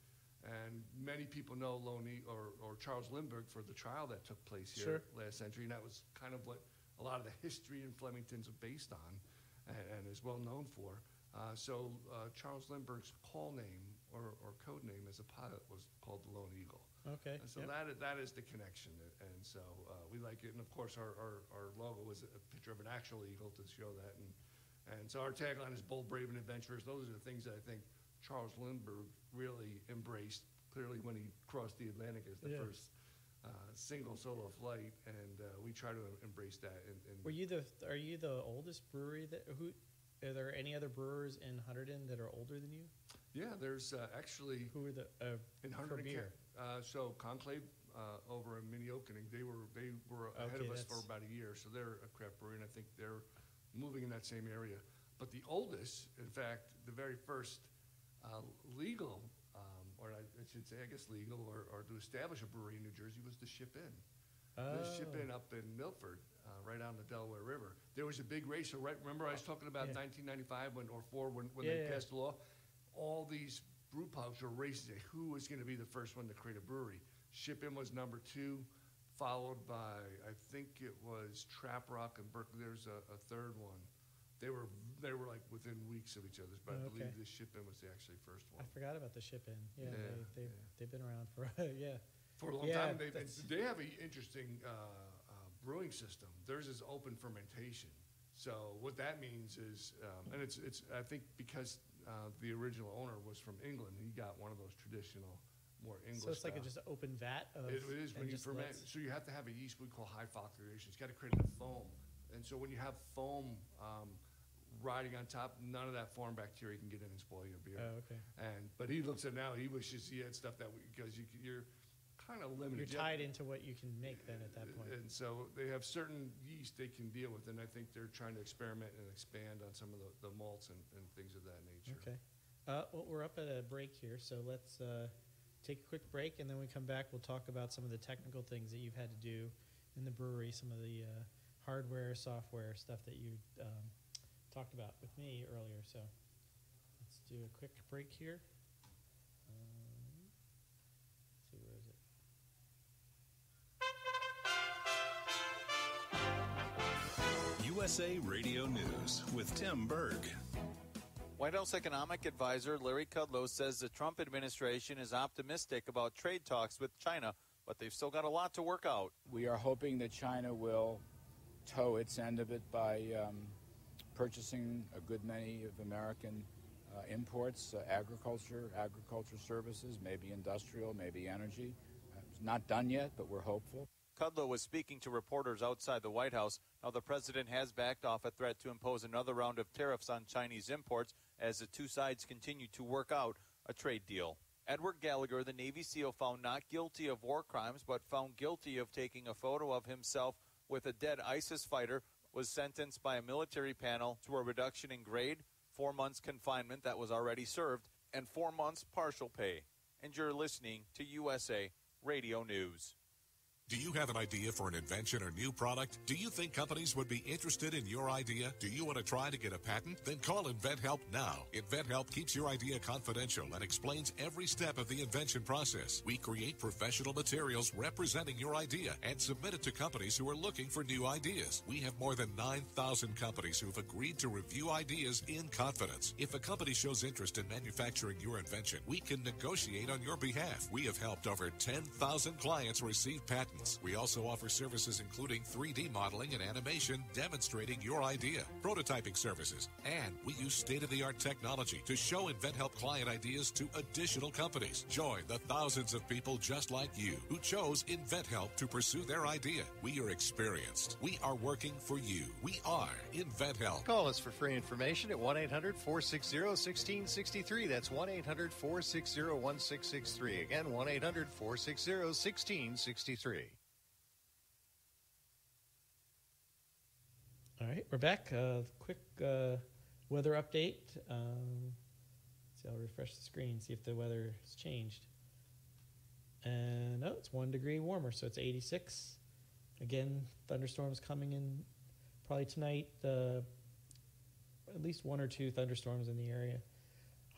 Speaker 3: And many people know Lone e- or, or Charles Lindbergh for the trial that took place here
Speaker 2: Sure.
Speaker 3: last century, and that was kind of what a lot of the [LAUGHS] history in Flemington's based on and, and is well known for. Uh, so uh, Charles Lindbergh's call name or, or code name as a pilot was called the Lone Eagle.
Speaker 2: Okay.
Speaker 3: And so
Speaker 2: yep.
Speaker 3: that, is- that is the connection, and so uh, we like it. And of course, our, our, our logo is a picture of an actual eagle to show that. And, and so our tagline is bold, brave, and adventurous. Those are the things that I think Charles Lindbergh really embraced clearly when he crossed the Atlantic as the
Speaker 2: Yeah.
Speaker 3: first uh, single solo flight, and uh, we try to embrace that. And, and
Speaker 2: Were you the? Are you the oldest brewery that? Who? Are there any other brewers in Hunterdon that are older than you?
Speaker 3: yeah, there's uh, actually
Speaker 2: Who are the? Uh,
Speaker 3: in Hunterdon,
Speaker 2: beer?
Speaker 3: Ca- uh, so Conclave uh, over in Mini they were they were ahead
Speaker 2: Okay,
Speaker 3: of us for about a year, so they're a craft brewery, and I think they're moving in that same area. But the oldest, in fact, the very first uh, legal, um, or I I should say, I guess legal, or, or to establish a brewery in New Jersey was to Ship Inn. The Ship
Speaker 2: Oh.
Speaker 3: Inn up in Milford, uh, right on the Delaware River. There was a big race. So right, remember I was talking about
Speaker 2: Yeah.
Speaker 3: 1995 when or four when, when
Speaker 2: Yeah,
Speaker 3: they
Speaker 2: yeah.
Speaker 3: passed the law. All these brew pubs were racing. Who was going to be the first one to create a brewery? Ship Inn was number two, followed by I think it was Trap Rock and Berkeley. There's a, a third one. They were they were like within weeks of each other, but I
Speaker 2: Oh,
Speaker 3: believe
Speaker 2: okay.
Speaker 3: the Ship Inn was the actually first one.
Speaker 2: I
Speaker 3: one.
Speaker 2: forgot about the Ship Inn. Yeah,
Speaker 3: Yeah,
Speaker 2: they, they've,
Speaker 3: yeah.
Speaker 2: they've been around for [LAUGHS] yeah.
Speaker 3: For a long
Speaker 2: Yeah,
Speaker 3: time, they,
Speaker 2: that's-
Speaker 3: they have an interesting uh, uh, brewing system. Theirs is open fermentation. So what that means is, um, and it's, it's I think because uh, the original owner was from England, he got one of those traditional, more English.
Speaker 2: So it's like a,
Speaker 3: style.
Speaker 2: just an open vat of.
Speaker 3: It it is when you
Speaker 2: just
Speaker 3: ferment.
Speaker 2: lets-
Speaker 3: So you have to have a yeast we call high flocculation. It's got to create enough foam. And so when you have foam um, riding on top, none of that foreign bacteria can get in and spoil your beer.
Speaker 2: Oh, okay.
Speaker 3: And but he looks at now, he wishes he had stuff that because you, you're kind of limited.
Speaker 2: You're tied into what you can make then at that point.
Speaker 3: And so they have certain yeast they can deal with, and I think they're trying to experiment and expand on some of the, the malts and, and things of that nature.
Speaker 2: Okay. Uh, well, we're up at a break here, so let's uh, take a quick break, and then we come back, we'll talk about some of the technical things that you've had to do in the brewery, some of the uh, hardware, software stuff that you um, talked about with me earlier. So let's do a quick break here. Um, let's see, where is it?
Speaker 7: USA Radio News with Tim Berg.
Speaker 8: White House economic advisor Larry Kudlow says the Trump administration is optimistic about trade talks with China, but they've still got a lot to work out.
Speaker 9: We are hoping that China will toe its end of it by um, purchasing a good many of American uh, imports, uh, agriculture, agriculture services, maybe industrial, maybe energy. Uh, it's not done yet, but we're hopeful.
Speaker 8: Kudlow was speaking to reporters outside the White House. Now, the president has backed off a threat to impose another round of tariffs on Chinese imports as the two sides continue to work out a trade deal. Edward Gallagher, the Navy SEAL found not guilty of war crimes, but found guilty of taking a photo of himself with a dead ISIS fighter, was sentenced by a military panel to a reduction in grade, four months confinement that was already served, and four months partial pay. And you're listening to USA Radio News.
Speaker 10: Do you have an idea for an invention or new product? Do you think companies would be interested in your idea? Do you want to try to get a patent? Then call InventHelp now. InventHelp keeps your idea confidential and explains every step of the invention process. We create professional materials representing your idea and submit it to companies who are looking for new ideas. We have more than 9,000 companies who've agreed to review ideas in confidence. If a company shows interest in manufacturing your invention, we can negotiate on your behalf. We have helped over 10,000 clients receive patent We also offer services including 3D modeling and animation demonstrating your idea, prototyping services, and we use state-of-the-art technology to show InventHelp client ideas to additional companies. Join the thousands of people just like you who chose InventHelp to pursue their idea. We are experienced. We are working for you. We are InventHelp.
Speaker 11: Call us for free information at 1 800 460 1663. That's 1 800 460 1663. Again, 1 800 460 1663.
Speaker 2: All right, we're back. Uh, quick uh, weather update. Um, see, I'll refresh the screen, see if the weather has changed. And oh, it's one degree warmer, so it's 86. Again, thunderstorms coming in probably tonight. Uh, at least one or two thunderstorms in the area.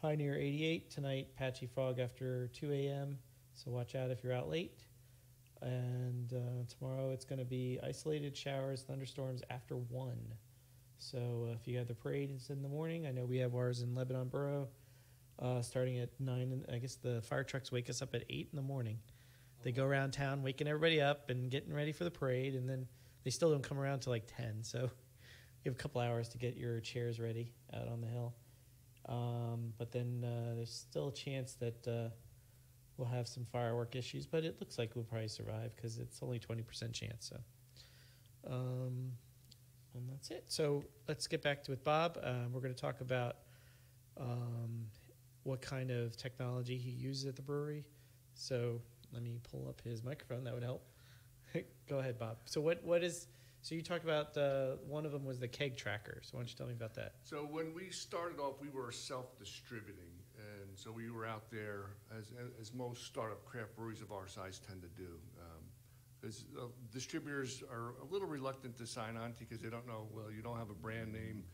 Speaker 2: High near 88 tonight. Patchy fog after 2 a.m. So watch out if you're out late. And uh, tomorrow it's going to be isolated showers, thunderstorms after 1. So uh, if you have the parades in the morning, I know we have ours in Lebanon Borough uh, starting at 9. And I guess the fire trucks wake us up at 8 in the morning. They go around town waking everybody up and getting ready for the parade. And then they still don't come around till like 10. So [LAUGHS] you have a couple hours to get your chairs ready out on the hill. Um, but then uh, there's still a chance that uh, we'll have some firework issues, but it looks like we'll probably survive because it's only 20% chance. So, um, and that's it. So let's get back to with Bob. Uh, we're going to talk about um, what kind of technology he uses at the brewery. So let me pull up his microphone. That would help. [LAUGHS] Go ahead, Bob. So what what is so you talked about uh, one of them was the keg tracker. So why don't you tell me about that?
Speaker 3: So when we started off, we were self-distributing, and so we were out there as as most startup craft breweries of our size tend to do. Because uh, distributors are a little reluctant to sign on to because they don't know. Well, you don't have a brand name,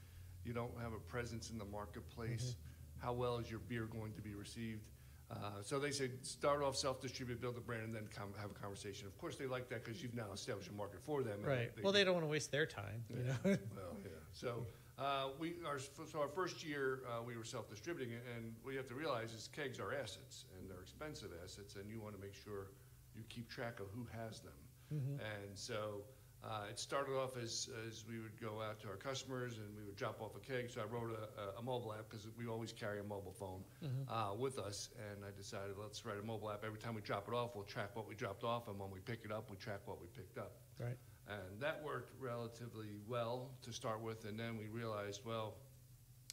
Speaker 3: you don't have a presence in the marketplace. How well is your beer going to be received? Uh, so they say start off self-distribute, build a brand, and then come have a conversation. Of course, they like that because you've now established a market for them.
Speaker 2: Right. well, they don't want to waste their time. You know. [LAUGHS]
Speaker 3: well, yeah. So uh, we our so our first year uh, we were self-distributing, and what you have to realize is kegs are assets, and they're expensive assets, and you want to make sure you keep track of who has them.
Speaker 2: Mhm.
Speaker 3: And so uh, it started off as, as we would go out to our customers and we would drop off a keg. So I wrote a, a mobile app because we always carry a mobile phone
Speaker 2: Mhm.
Speaker 3: uh, with us. And I decided let's write a mobile app. Every time we drop it off, we'll track what we dropped off. And when we pick it up, we track what we picked up.
Speaker 2: Right.
Speaker 3: And that worked relatively well to start with. And then we realized, well,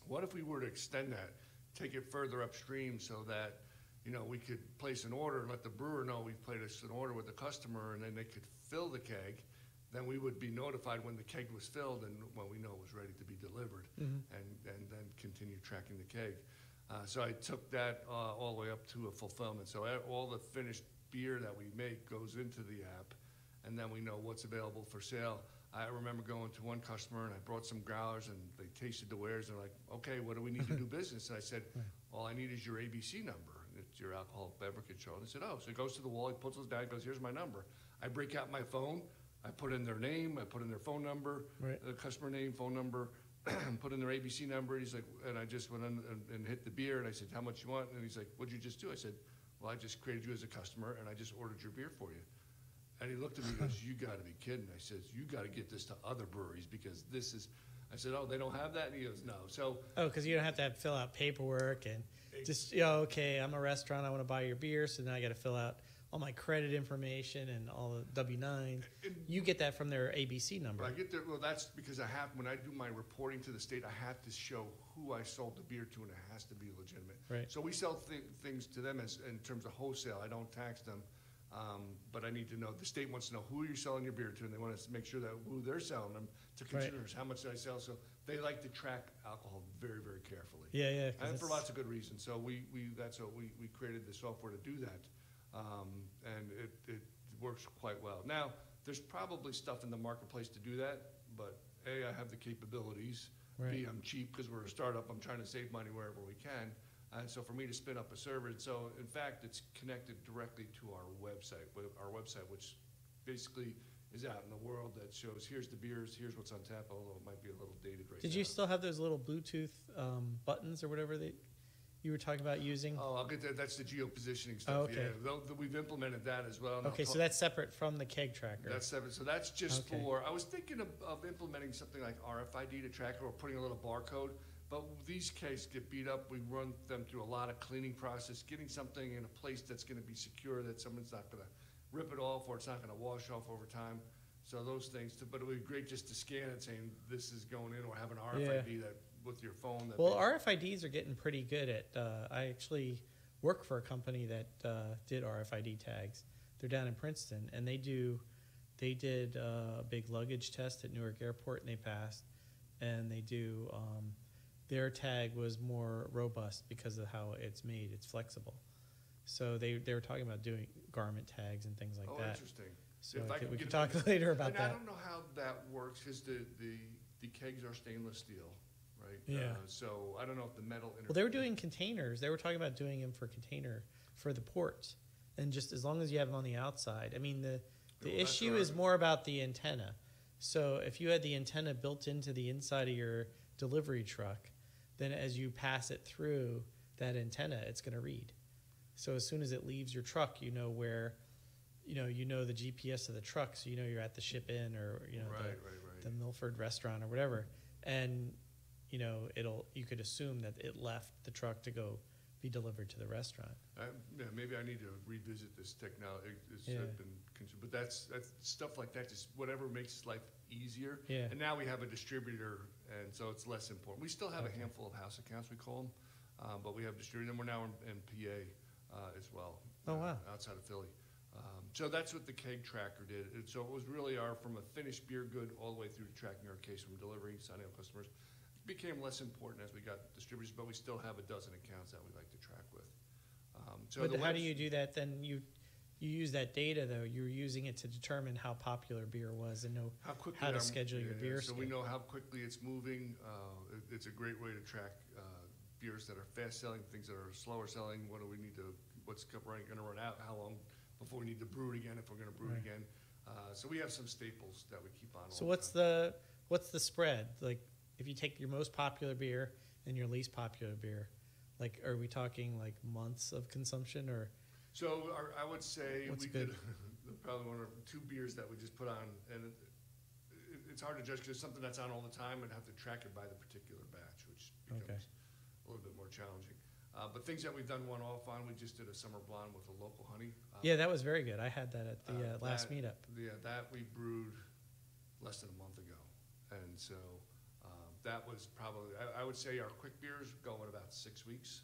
Speaker 3: what if we were to extend that, take it further upstream so that, you know, we could place an order and let the brewer know we've placed an order with the customer and then they could fill the keg. Then we would be notified when the keg was filled and when we know it was ready to be delivered
Speaker 2: Mhm.
Speaker 3: and, and then continue tracking the keg. Uh, so I took that uh, all the way up to a fulfillment. So all the finished beer that we make goes into the app, and then we know what's available for sale. I remember going to one customer and I brought some growlers and they tasted the wares and they're like, okay, what do we need to do [LAUGHS] business? And I said, all I need is your ABC number. It's your alcoholic beverage control. And they said, oh, so he goes to the wall, he puts those down, goes, here's my number. I break out my phone, I put in their name, I put in their phone number,
Speaker 2: Right.
Speaker 3: the customer name, phone number, [CLEARS THROAT] put in their ABC number. And He's like, and I just went in and, and hit the beer and I said, how much you want? And he's like, what'd you just do? I said, well, I just created you as a customer and I just ordered your beer for you. And he looked at me and goes, you gotta be kidding. I says, you gotta get this to other breweries because this is, I said, oh, they don't have that? And he goes, no. So
Speaker 2: Oh, because you don't have to have, fill out paperwork and just, you know, okay, I'm a restaurant, I want to buy your beer, so now I got to fill out all my credit information and all the W 9. You get that from their ABC number.
Speaker 3: I get there, well, that's because I have, when I do my reporting to the state, I have to show who I sold the beer to, and it has to be legitimate.
Speaker 2: Right.
Speaker 3: So we sell thi- things to them as, in terms of wholesale, I don't tax them, um, but I need to know, the state wants to know who you're selling your beer to, and they want to make sure that who they're selling them to
Speaker 2: Right.
Speaker 3: consumers, how much did I sell? So they like to track alcohol very, very carefully.
Speaker 2: Yeah, yeah, 'cause
Speaker 3: And for
Speaker 2: that's-
Speaker 3: lots of good reasons, so we, we, that's what, we, we created the software to do that. Um, and it, it works quite well. Now, there's probably stuff in the marketplace to do that, but A, I have the capabilities. B,
Speaker 2: Right.
Speaker 3: I'm cheap because we're a startup, I'm trying to save money wherever we can. And so for me to spin up a server, and so in fact, it's connected directly to our website, our website, which basically is out in the world that shows, here's the beers, here's what's on tap, although it might be a little dated right now.
Speaker 2: Did you still have those little Bluetooth um, buttons or whatever that you were talking about using?
Speaker 3: Oh, I'll get that. That's the geopositioning
Speaker 2: Oh,
Speaker 3: stuff.
Speaker 2: okay.
Speaker 3: Yeah, we've implemented that as well.
Speaker 2: okay, so that's separate from the keg tracker.
Speaker 3: That's separate. So that's just
Speaker 2: Okay.
Speaker 3: for. I was thinking of, of implementing something like RFID to track or putting a little barcode. But these kegs get beat up. We run them through a lot of cleaning process, getting something in a place that's going to be secure, that someone's not going to rip it off or it's not going to wash off over time. So those things. To, but it would be great just to scan it, saying this is going in, or have an RFID that with your phone. That
Speaker 2: Well, RFIDs are getting pretty good at. Uh, I actually work for a company that uh, did RFID tags. They're down in Princeton, and they do. They did uh, a big luggage test at Newark Airport, and they passed. And they do. Um, their tag was more robust because of how it's made. It's flexible. So they they were talking about doing garment tags and things like
Speaker 3: oh,
Speaker 2: that.
Speaker 3: interesting.
Speaker 2: So
Speaker 3: If
Speaker 2: I
Speaker 3: I
Speaker 2: we can talk later about
Speaker 3: and
Speaker 2: that.
Speaker 3: I don't know how that works because the, the, the kegs are stainless steel, right?
Speaker 2: Yeah.
Speaker 3: Uh, so I don't know if the metal.
Speaker 2: Well, they were doing containers. They were talking about doing them for container for the ports, and just as long as you have them on the outside. I mean, the the
Speaker 3: Well,
Speaker 2: issue is more about the antenna. So if you had the antenna built into the inside of your delivery truck, then as you pass it through that antenna, it's going to read. So as soon as it leaves your truck, you know where, you know, you know the GPS of the truck, so you know you're at the Ship Inn or you know
Speaker 3: Right,
Speaker 2: the,
Speaker 3: right, right.
Speaker 2: the Milford restaurant or whatever, and you know it'll you could assume that it left the truck to go be delivered to the restaurant.
Speaker 3: Uh, yeah, maybe I need to revisit this technology. It's
Speaker 2: Yeah.
Speaker 3: been, but that's, that's stuff like that. Just whatever makes life easier.
Speaker 2: Yeah.
Speaker 3: And now we have a distributor, and so it's less important. We still have
Speaker 2: Okay.
Speaker 3: a handful of house accounts we call them, um, but we have distributor, and we're now in, in PA uh, as well.
Speaker 2: Oh,
Speaker 3: uh,
Speaker 2: wow.
Speaker 3: Outside of Philly. Um, so that's what the keg tracker did. And so it was really our from a finished beer good all the way through to tracking our case from delivery, signing up customers. Became less important as we got distributors, but we still have a dozen accounts that we like to track with. Um, so
Speaker 2: but how do you do that? Then you you use that data though. You're using it to determine how popular beer was and know
Speaker 3: how quickly
Speaker 2: how to
Speaker 3: our-
Speaker 2: schedule your
Speaker 3: yeah,
Speaker 2: beer.
Speaker 3: So we know how quickly it's moving. Uh, it, it's a great way to track uh, beers that are fast selling, things that are slower selling. What do we need to? What's going to run out? How long before we need to brew it again? If we're going to brew
Speaker 2: Right.
Speaker 3: it again. Uh, so we have some staples that we keep on. all
Speaker 2: So
Speaker 3: the
Speaker 2: what's
Speaker 3: time.
Speaker 2: the what's the spread? Like if you take your most popular beer and your least popular beer, like are we talking like months of consumption or
Speaker 3: So our, I would say
Speaker 2: What's
Speaker 3: we
Speaker 2: good? [LAUGHS]
Speaker 3: did probably one or two beers that we just put on, and it, it, it's hard to judge because it's something that's on all the time and have to track it by the particular batch, which becomes
Speaker 2: Okay.
Speaker 3: a little bit more challenging. Uh, but things that we've done one off on, we just did a summer blonde with a local honey. Uh,
Speaker 2: Yeah, that was very good. I had that at the uh,
Speaker 3: uh,
Speaker 2: last
Speaker 3: that-
Speaker 2: meetup.
Speaker 3: Yeah, that we brewed less than a month ago, and so um, that was probably I, I would say our quick beers go in about six weeks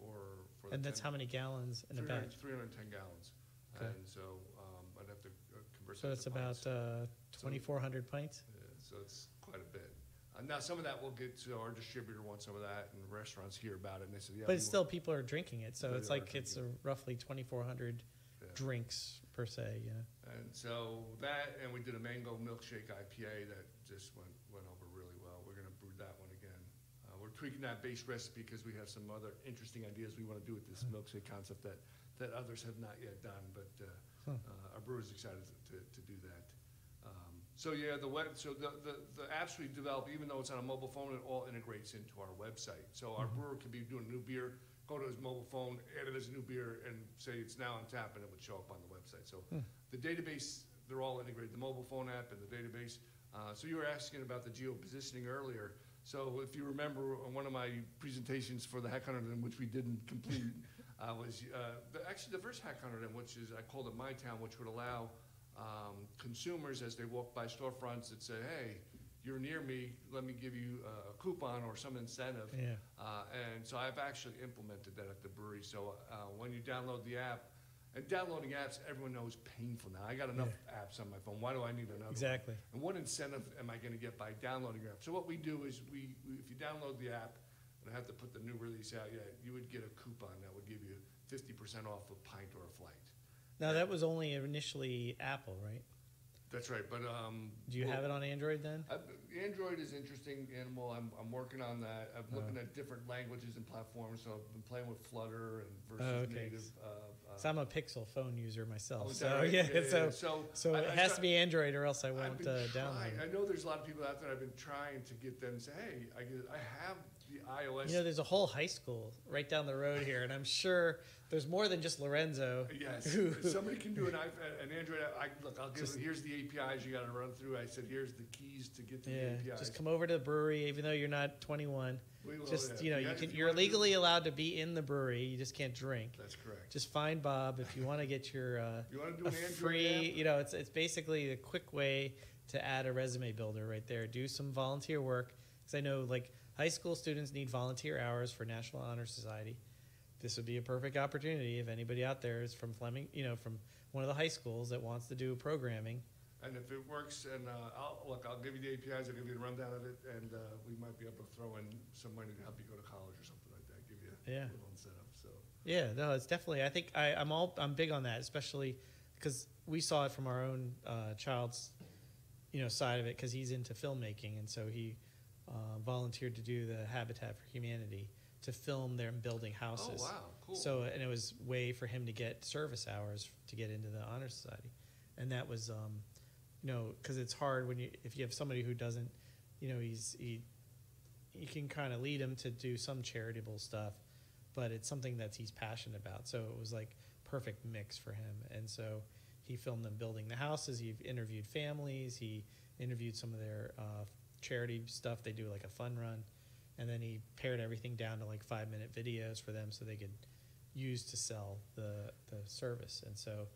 Speaker 3: for for. the
Speaker 2: And that's
Speaker 3: 10
Speaker 2: how many gallons in a
Speaker 3: 300
Speaker 2: batch?
Speaker 3: 310 gallons.
Speaker 2: Okay.
Speaker 3: And so um, I'd have to uh, convert
Speaker 2: So
Speaker 3: that
Speaker 2: it's
Speaker 3: to
Speaker 2: about
Speaker 3: pints.
Speaker 2: uh,
Speaker 3: So-
Speaker 2: 2,400 pints.
Speaker 3: Yeah, so it's quite a bit. Uh, now some of that will get to our distributor wants some of that, and restaurants hear about it, and they say, "Yeah."
Speaker 2: but
Speaker 3: we
Speaker 2: it's
Speaker 3: want-
Speaker 2: still people are drinking it, so
Speaker 3: They
Speaker 2: it's
Speaker 3: are
Speaker 2: like it's a roughly 2,400
Speaker 3: Yeah.
Speaker 2: drinks per se. yeah.
Speaker 3: And so that, and we did a mango milkshake IPA that just went went over really well. We're gonna brew that one again. Tweaking that base recipe because we have some other interesting ideas we want to do with this milkshake concept that that others have not yet done. But uh,
Speaker 2: Huh.
Speaker 3: uh, our brewer's excited to, to, do that. Um, so yeah, the web, so the, the, the apps we develop, even though it's on a mobile phone, it all integrates into our website. So our
Speaker 2: Mhm.
Speaker 3: brewer could be doing a new beer, go to his mobile phone, add it as a new beer, and say it's now on tap, and it would show up on the website. So
Speaker 2: Hmm.
Speaker 3: the database, they're all integrated, the mobile phone app and the database. Uh, so you were asking about the geo positioning earlier. So if you remember on one of my presentations for the Hack Hunter, which we didn't complete, uh, was uh, the, actually the first Hack Hunter, which is I called it My Town, which would allow um, consumers as they walk by storefronts that say, "Hey, you're near me. Let me give you a coupon or some incentive."
Speaker 2: Yeah.
Speaker 3: Uh, and so I've actually implemented that at the brewery. So uh, when you download the app, and downloading apps, everyone knows painful now. I got enough apps on my phone. Why do I need another? one?
Speaker 2: Exactly.
Speaker 3: And what incentive am I going to get by downloading your app? So what we do is we, we if you download the app, and I have to put the new release out yet, you would get a coupon that would give you 50% off a pint or a flight.
Speaker 2: Now that was only initially Apple, right?
Speaker 3: That's right, but um,
Speaker 2: Do you
Speaker 3: well,
Speaker 2: have it on Android then?
Speaker 3: Uh, Android is interesting animal. I'm, I'm working on that. I'm looking
Speaker 2: Uh.
Speaker 3: at different languages and platforms. So I've been playing with Flutter and versus
Speaker 2: Oh, okay.
Speaker 3: native. Uh, uh,
Speaker 2: So I'm a Pixel phone user myself.
Speaker 3: Oh,
Speaker 2: so
Speaker 3: right?
Speaker 2: yeah,
Speaker 3: Yeah, yeah,
Speaker 2: so.
Speaker 3: So
Speaker 2: so,
Speaker 3: I-
Speaker 2: it
Speaker 3: I
Speaker 2: has
Speaker 3: try-
Speaker 2: to be Android or else I won't uh,
Speaker 3: trying-
Speaker 2: download.
Speaker 3: I know there's a lot of people out there. I've been trying to get them to say, "Hey, I, I have the iOS.
Speaker 2: You know, there's a whole high school right down the road here, and I'm sure there's more than just Lorenzo.
Speaker 3: Yes,
Speaker 2: who-
Speaker 3: somebody can do an iPhone, an Android. I look. I'll give.
Speaker 2: Just-
Speaker 3: here's the APIs you got to run through. I said, here's the keys to get to
Speaker 2: Yeah,
Speaker 3: the APIs.
Speaker 2: just come over to the brewery, even though you're not 21.
Speaker 3: We will,
Speaker 2: just you know,
Speaker 3: Yeah,
Speaker 2: you can.
Speaker 3: You
Speaker 2: you're
Speaker 3: wanna
Speaker 2: legally allowed to be in the brewery. You just can't drink.
Speaker 3: That's correct.
Speaker 2: Just find Bob if you want to get your. Uh,
Speaker 3: You wanna do
Speaker 2: a
Speaker 3: an Android
Speaker 2: free?
Speaker 3: app?
Speaker 2: You know, it's it's basically a quick way to add a resume builder right there. Do some volunteer work because I know like high school students need volunteer hours for National Honor Society. This would be a perfect opportunity if anybody out there is from Fleming, you know, from one of the high schools that wants to do programming.
Speaker 3: And if it works, and uh, I'll look, I'll give you the APIs. I'll give you the rundown of it, and uh, we might be able to throw in some money to help you go to college or something like that. Give you
Speaker 2: Yeah.
Speaker 3: a little setup. So
Speaker 2: Yeah, no, it's definitely. I think I, I'm all I'm big on that, especially because we saw it from our own uh, child's, you know, side of it because he's into filmmaking, and so he uh, volunteered to do the Habitat for Humanity to film them building houses.
Speaker 3: Oh, wow, cool.
Speaker 2: So and it was way for him to get service hours to get into the honor society, and that was, um, you know, because it's hard when you if you have somebody who doesn't, you know, he's he you can kind of lead him to do some charitable stuff, but it's something that he's passionate about. So it was like perfect mix for him. And so he filmed them building the houses. He interviewed families. He interviewed some of their uh, charity stuff. They do like a fun run, and then he pared everything down to like five minute videos for them so they could use to sell the the service. And so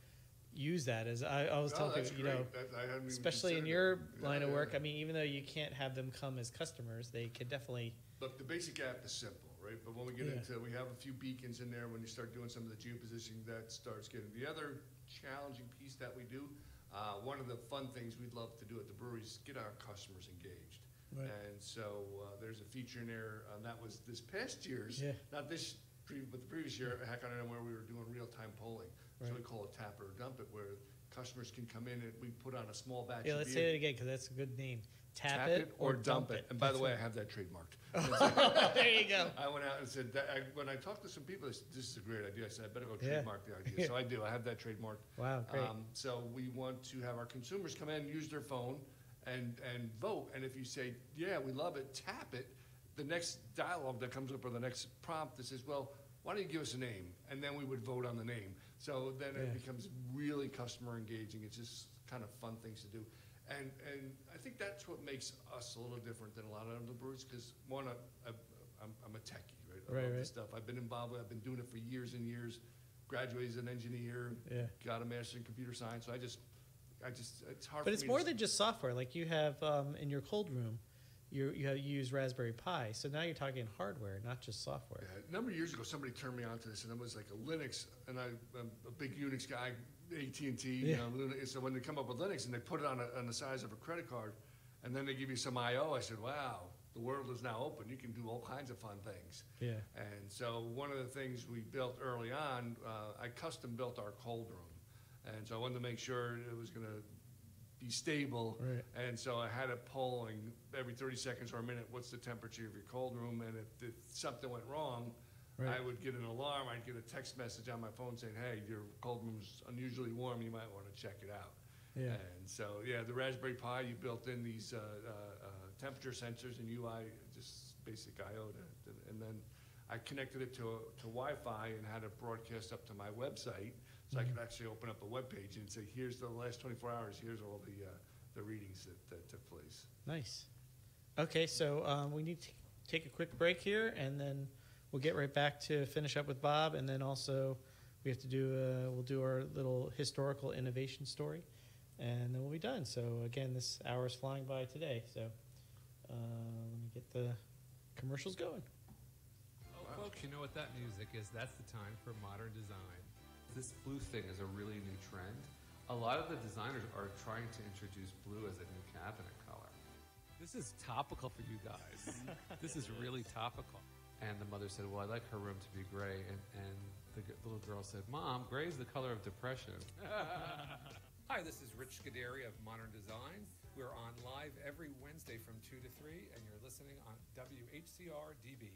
Speaker 2: use that as I, I was
Speaker 3: Oh,
Speaker 2: telling people, you know.
Speaker 3: That- I hadn't even
Speaker 2: especially in your.
Speaker 3: Yeah,
Speaker 2: line of
Speaker 3: yeah.
Speaker 2: work. I mean, even though you can't have them come as customers, they could definitely.
Speaker 3: Look, the basic app is simple, right? But when we get
Speaker 2: Yeah.
Speaker 3: into, we have a few beacons in there. When you start doing some of the geopositioning, that starts getting the other challenging piece that we do. Uh, one of the fun things we'd love to do at the brewery is get our customers engaged.
Speaker 2: Right.
Speaker 3: And so uh, there's a feature in there, and that was this past year's,
Speaker 2: Yeah.
Speaker 3: not this, pre- but the previous year, Hack on It, where we were doing real-time polling. So we call it tap it or dump it, where customers can come in and we put on a small batch
Speaker 2: Yeah, let's
Speaker 3: beer.
Speaker 2: say it again because that's a good name. Tap,
Speaker 3: Tap
Speaker 2: it, or dump it.
Speaker 3: And by the way, I have that trademarked. [LAUGHS] [LAUGHS]
Speaker 2: there you go.
Speaker 3: I went out and said, that, I, when I talked to some people, they said, this is a great idea. I said, I better go
Speaker 2: Yeah.
Speaker 3: trademark the idea. So I do. I have that trademarked. [LAUGHS]
Speaker 2: Wow, great.
Speaker 3: Um, so we want to have our consumers come in, use their phone, and and vote. And if you say, yeah, we love it, tap it. The next dialogue that comes up or the next prompt that says, well, why don't you give us a name? And then we would vote on the name. So then
Speaker 2: Yeah.
Speaker 3: it becomes really customer engaging. It's just kind of fun things to do. And, and I think that's what makes us a little different than a lot of other breweries, because one, I, I, I'm, I'm a techie, right? I
Speaker 2: Right,
Speaker 3: love
Speaker 2: right.
Speaker 3: this stuff. I've been involved with, I've been doing it for years and years. Graduated as an engineer,
Speaker 2: Yeah.
Speaker 3: got a master's in computer science, so I just, I just, it's hard
Speaker 2: But it's more than just software. Like you have um, in your cold room, you you, have, you use Raspberry Pi. So now you're talking hardware, not just software.
Speaker 3: Yeah, a number of years ago, somebody turned me on to this, and it was like a Linux, and I, I'm a big Unix guy, AT and T. You
Speaker 2: Yeah.
Speaker 3: know, Linux. so when they come up with Linux and they put it on, a, on the size of a credit card, and then they give you some I/O, I said, "Wow, the world is now open. You can do all kinds of fun things."
Speaker 2: Yeah.
Speaker 3: And so one of the things we built early on, uh, I custom built our cold room, and so I wanted to make sure it was going to be stable.
Speaker 2: Right.
Speaker 3: And so I had it polling every 30 seconds or a minute, what's the temperature of your cold room? And if, if something went wrong,
Speaker 2: Right.
Speaker 3: I would get an alarm. I'd get a text message on my phone saying, "Hey, your cold room's unusually warm. You might want to check it out."
Speaker 2: Yeah.
Speaker 3: And so, yeah, the Raspberry Pi, you built in these uh, uh, uh, temperature sensors and UI, just basic I/O, and then I connected it to to Wi-Fi and had it broadcast up to my website, so I could actually open up a web page and say, "Here's the last 24 hours. Here's all the uh, the readings that, that took place."
Speaker 2: Nice. Okay, so um, we need to take a quick break here, and then we'll get right back to finish up with Bob, and then also we have to do uh, we'll do our little historical innovation story, and then we'll be done. So again, this hour is flying by today. So uh, let me get the commercials going.
Speaker 12: Oh, folks, you know what that music is? That's the time for modern design. This blue thing is a really new trend. A lot of the designers are trying to introduce blue as a new cabinet color. This is topical for you guys. [LAUGHS] this is really topical. And the mother said, Well, I like her room to be gray. And, and the, g- little girl said, Mom, gray is the color of depression. [LAUGHS]
Speaker 13: Hi, this is Rich Scuderi of Modern Design. We're on live every Wednesday from 2 to 3, and you're listening on WHCR DB.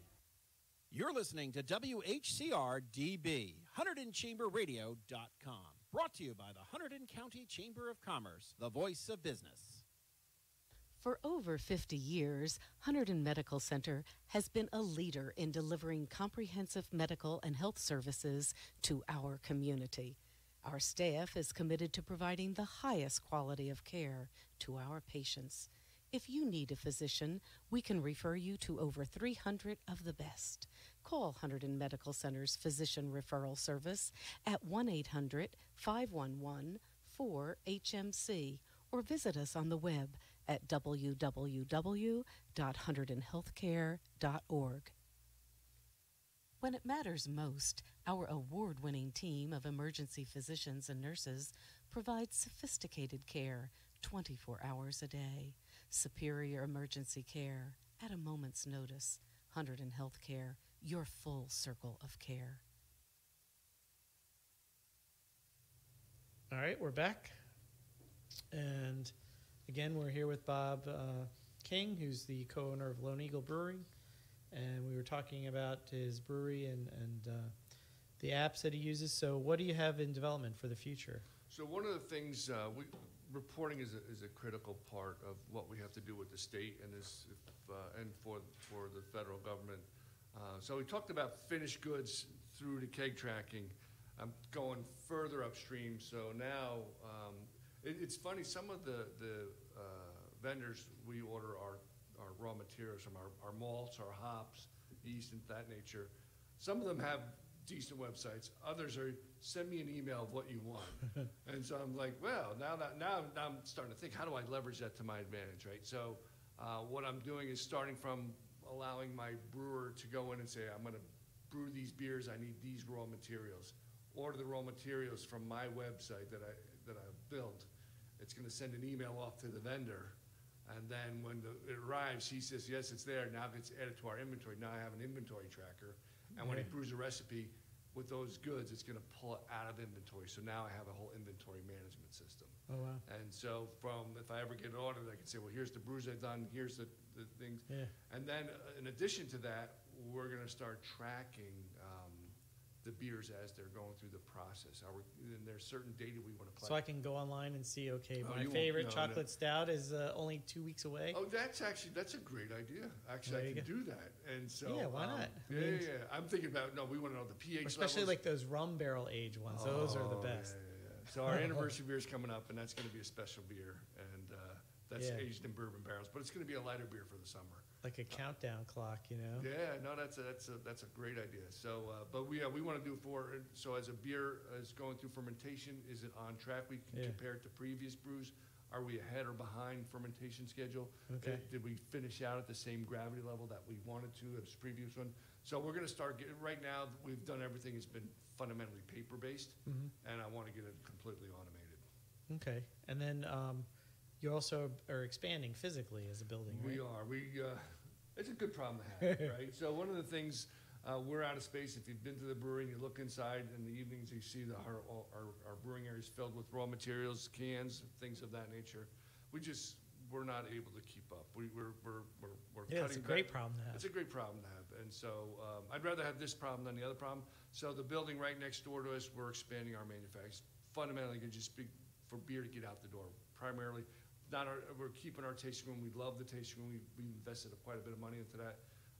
Speaker 1: You're listening to WHCR DB, HunterdonChamberRadio.com. Brought to you by the Hunterdon County Chamber of Commerce, the voice of business.
Speaker 6: For over 50 years, Hunterdon Medical Center has been a leader in delivering comprehensive medical and health services to our community. Our staff is committed to providing the highest quality of care to our patients. If you need a physician, we can refer you to over 300 of the best. Call Hunterdon Medical Center's physician referral service at 1 800 511 4HMC or visit us on the web at www.hunterdonhealthcare.org. When it matters most, our award winning team of emergency physicians and nurses provides sophisticated care 24 hours a day. Superior emergency care at a moment's notice. Hunterdon Healthcare, your full circle of care.
Speaker 2: All right, we're back. And again, we're here with Bob uh, King, who's the co owner of Lone Eagle Brewery. And we were talking about his brewery and, and uh, the apps that he uses. So, what do you have in development for the future?
Speaker 3: So one of the things, uh, we, reporting is a, is a critical part of what we have to do with the state and is, if, uh, and for, for the federal government. Uh, so we talked about finished goods through the keg tracking. I'm going further upstream. So now, um, it, it's funny, some of the, the uh, vendors we order our, our raw materials from, our, our malts, our hops, yeast, and that nature. Some of them have decent websites. Others are send me an email of what you want. [LAUGHS] and so I'm like, well, now that now, now I'm starting to think, how do I leverage that to my advantage, right? So uh, what I'm doing is starting from allowing my brewer to go in and say, I'm going to brew these beers. I need these raw materials. Order the raw materials from my website that I that I built. It's going to send an email off to the vendor. And then when the, it arrives, he says, yes, it's there. Now it's added to our inventory. Now I have an inventory tracker. And when he brews a recipe with those goods, it's going to pull it out of inventory. So now I have a whole inventory management system.
Speaker 2: Oh, wow.
Speaker 3: And so from, if I ever get audited, I can say, well, here's the brews I've done, here's the, the things.
Speaker 2: Yeah.
Speaker 3: And then uh, in addition to that, we're going to start tracking the beers as they're going through the process. Are we, and there's certain data we want to
Speaker 2: So I can go online and see, okay,
Speaker 3: Oh,
Speaker 2: my favorite
Speaker 3: no, no.
Speaker 2: chocolate stout is uh, only two weeks away.
Speaker 3: Oh, that's actually, that's a great idea. Actually,
Speaker 2: There
Speaker 3: I can do that. And so.
Speaker 2: Yeah, why
Speaker 3: um,
Speaker 2: not?
Speaker 3: Yeah, yeah, yeah. I'm thinking about, no, we want to know the pH
Speaker 2: Especially
Speaker 3: levels.
Speaker 2: like those rum barrel age ones. Those are the
Speaker 3: Oh,
Speaker 2: best.
Speaker 3: yeah, yeah. So our [LAUGHS] anniversary beer is coming up, and that's going to be a special beer, and uh, that's aged in bourbon barrels, but it's going to be a lighter beer for the summer.
Speaker 2: Like a countdown clock, you know?
Speaker 3: Yeah, no, that's a, that's a, that's a great idea. So, uh, but we, uh, we want to do for, so as a beer is going through fermentation, is it on track? We can
Speaker 2: Yeah.
Speaker 3: compare it to previous brews. Are we ahead or behind fermentation schedule?
Speaker 2: Okay.
Speaker 3: Did- Did we finish out at the same gravity level that we wanted to as previous one? So we're gonna start getting, right now, we've done everything, it's been fundamentally paper-based,
Speaker 2: Mhm.
Speaker 3: and I want to get it completely automated.
Speaker 2: Okay. And then um, you also are expanding physically as a building, right?
Speaker 3: We are. We. Uh, it's a good problem to have, [LAUGHS] right? So one of the things uh, we're out of space. If you've been to the brewery and you look inside in the evenings, you see the our, our, our brewing area is filled with raw materials, cans, things of that nature. We just we're not able to keep up. We, we're we're we're, we're
Speaker 2: Yeah, it's a great
Speaker 3: back.
Speaker 2: problem to have.
Speaker 3: It's a great problem to have, and so um, I'd rather have this problem than the other problem. So the building right next door to us, we're expanding our manufacturing. Fundamentally, to just be for beer to get out the door. Primarily, not our, we're keeping our tasting room. We love the tasting room. We, we invested quite a bit of money into that.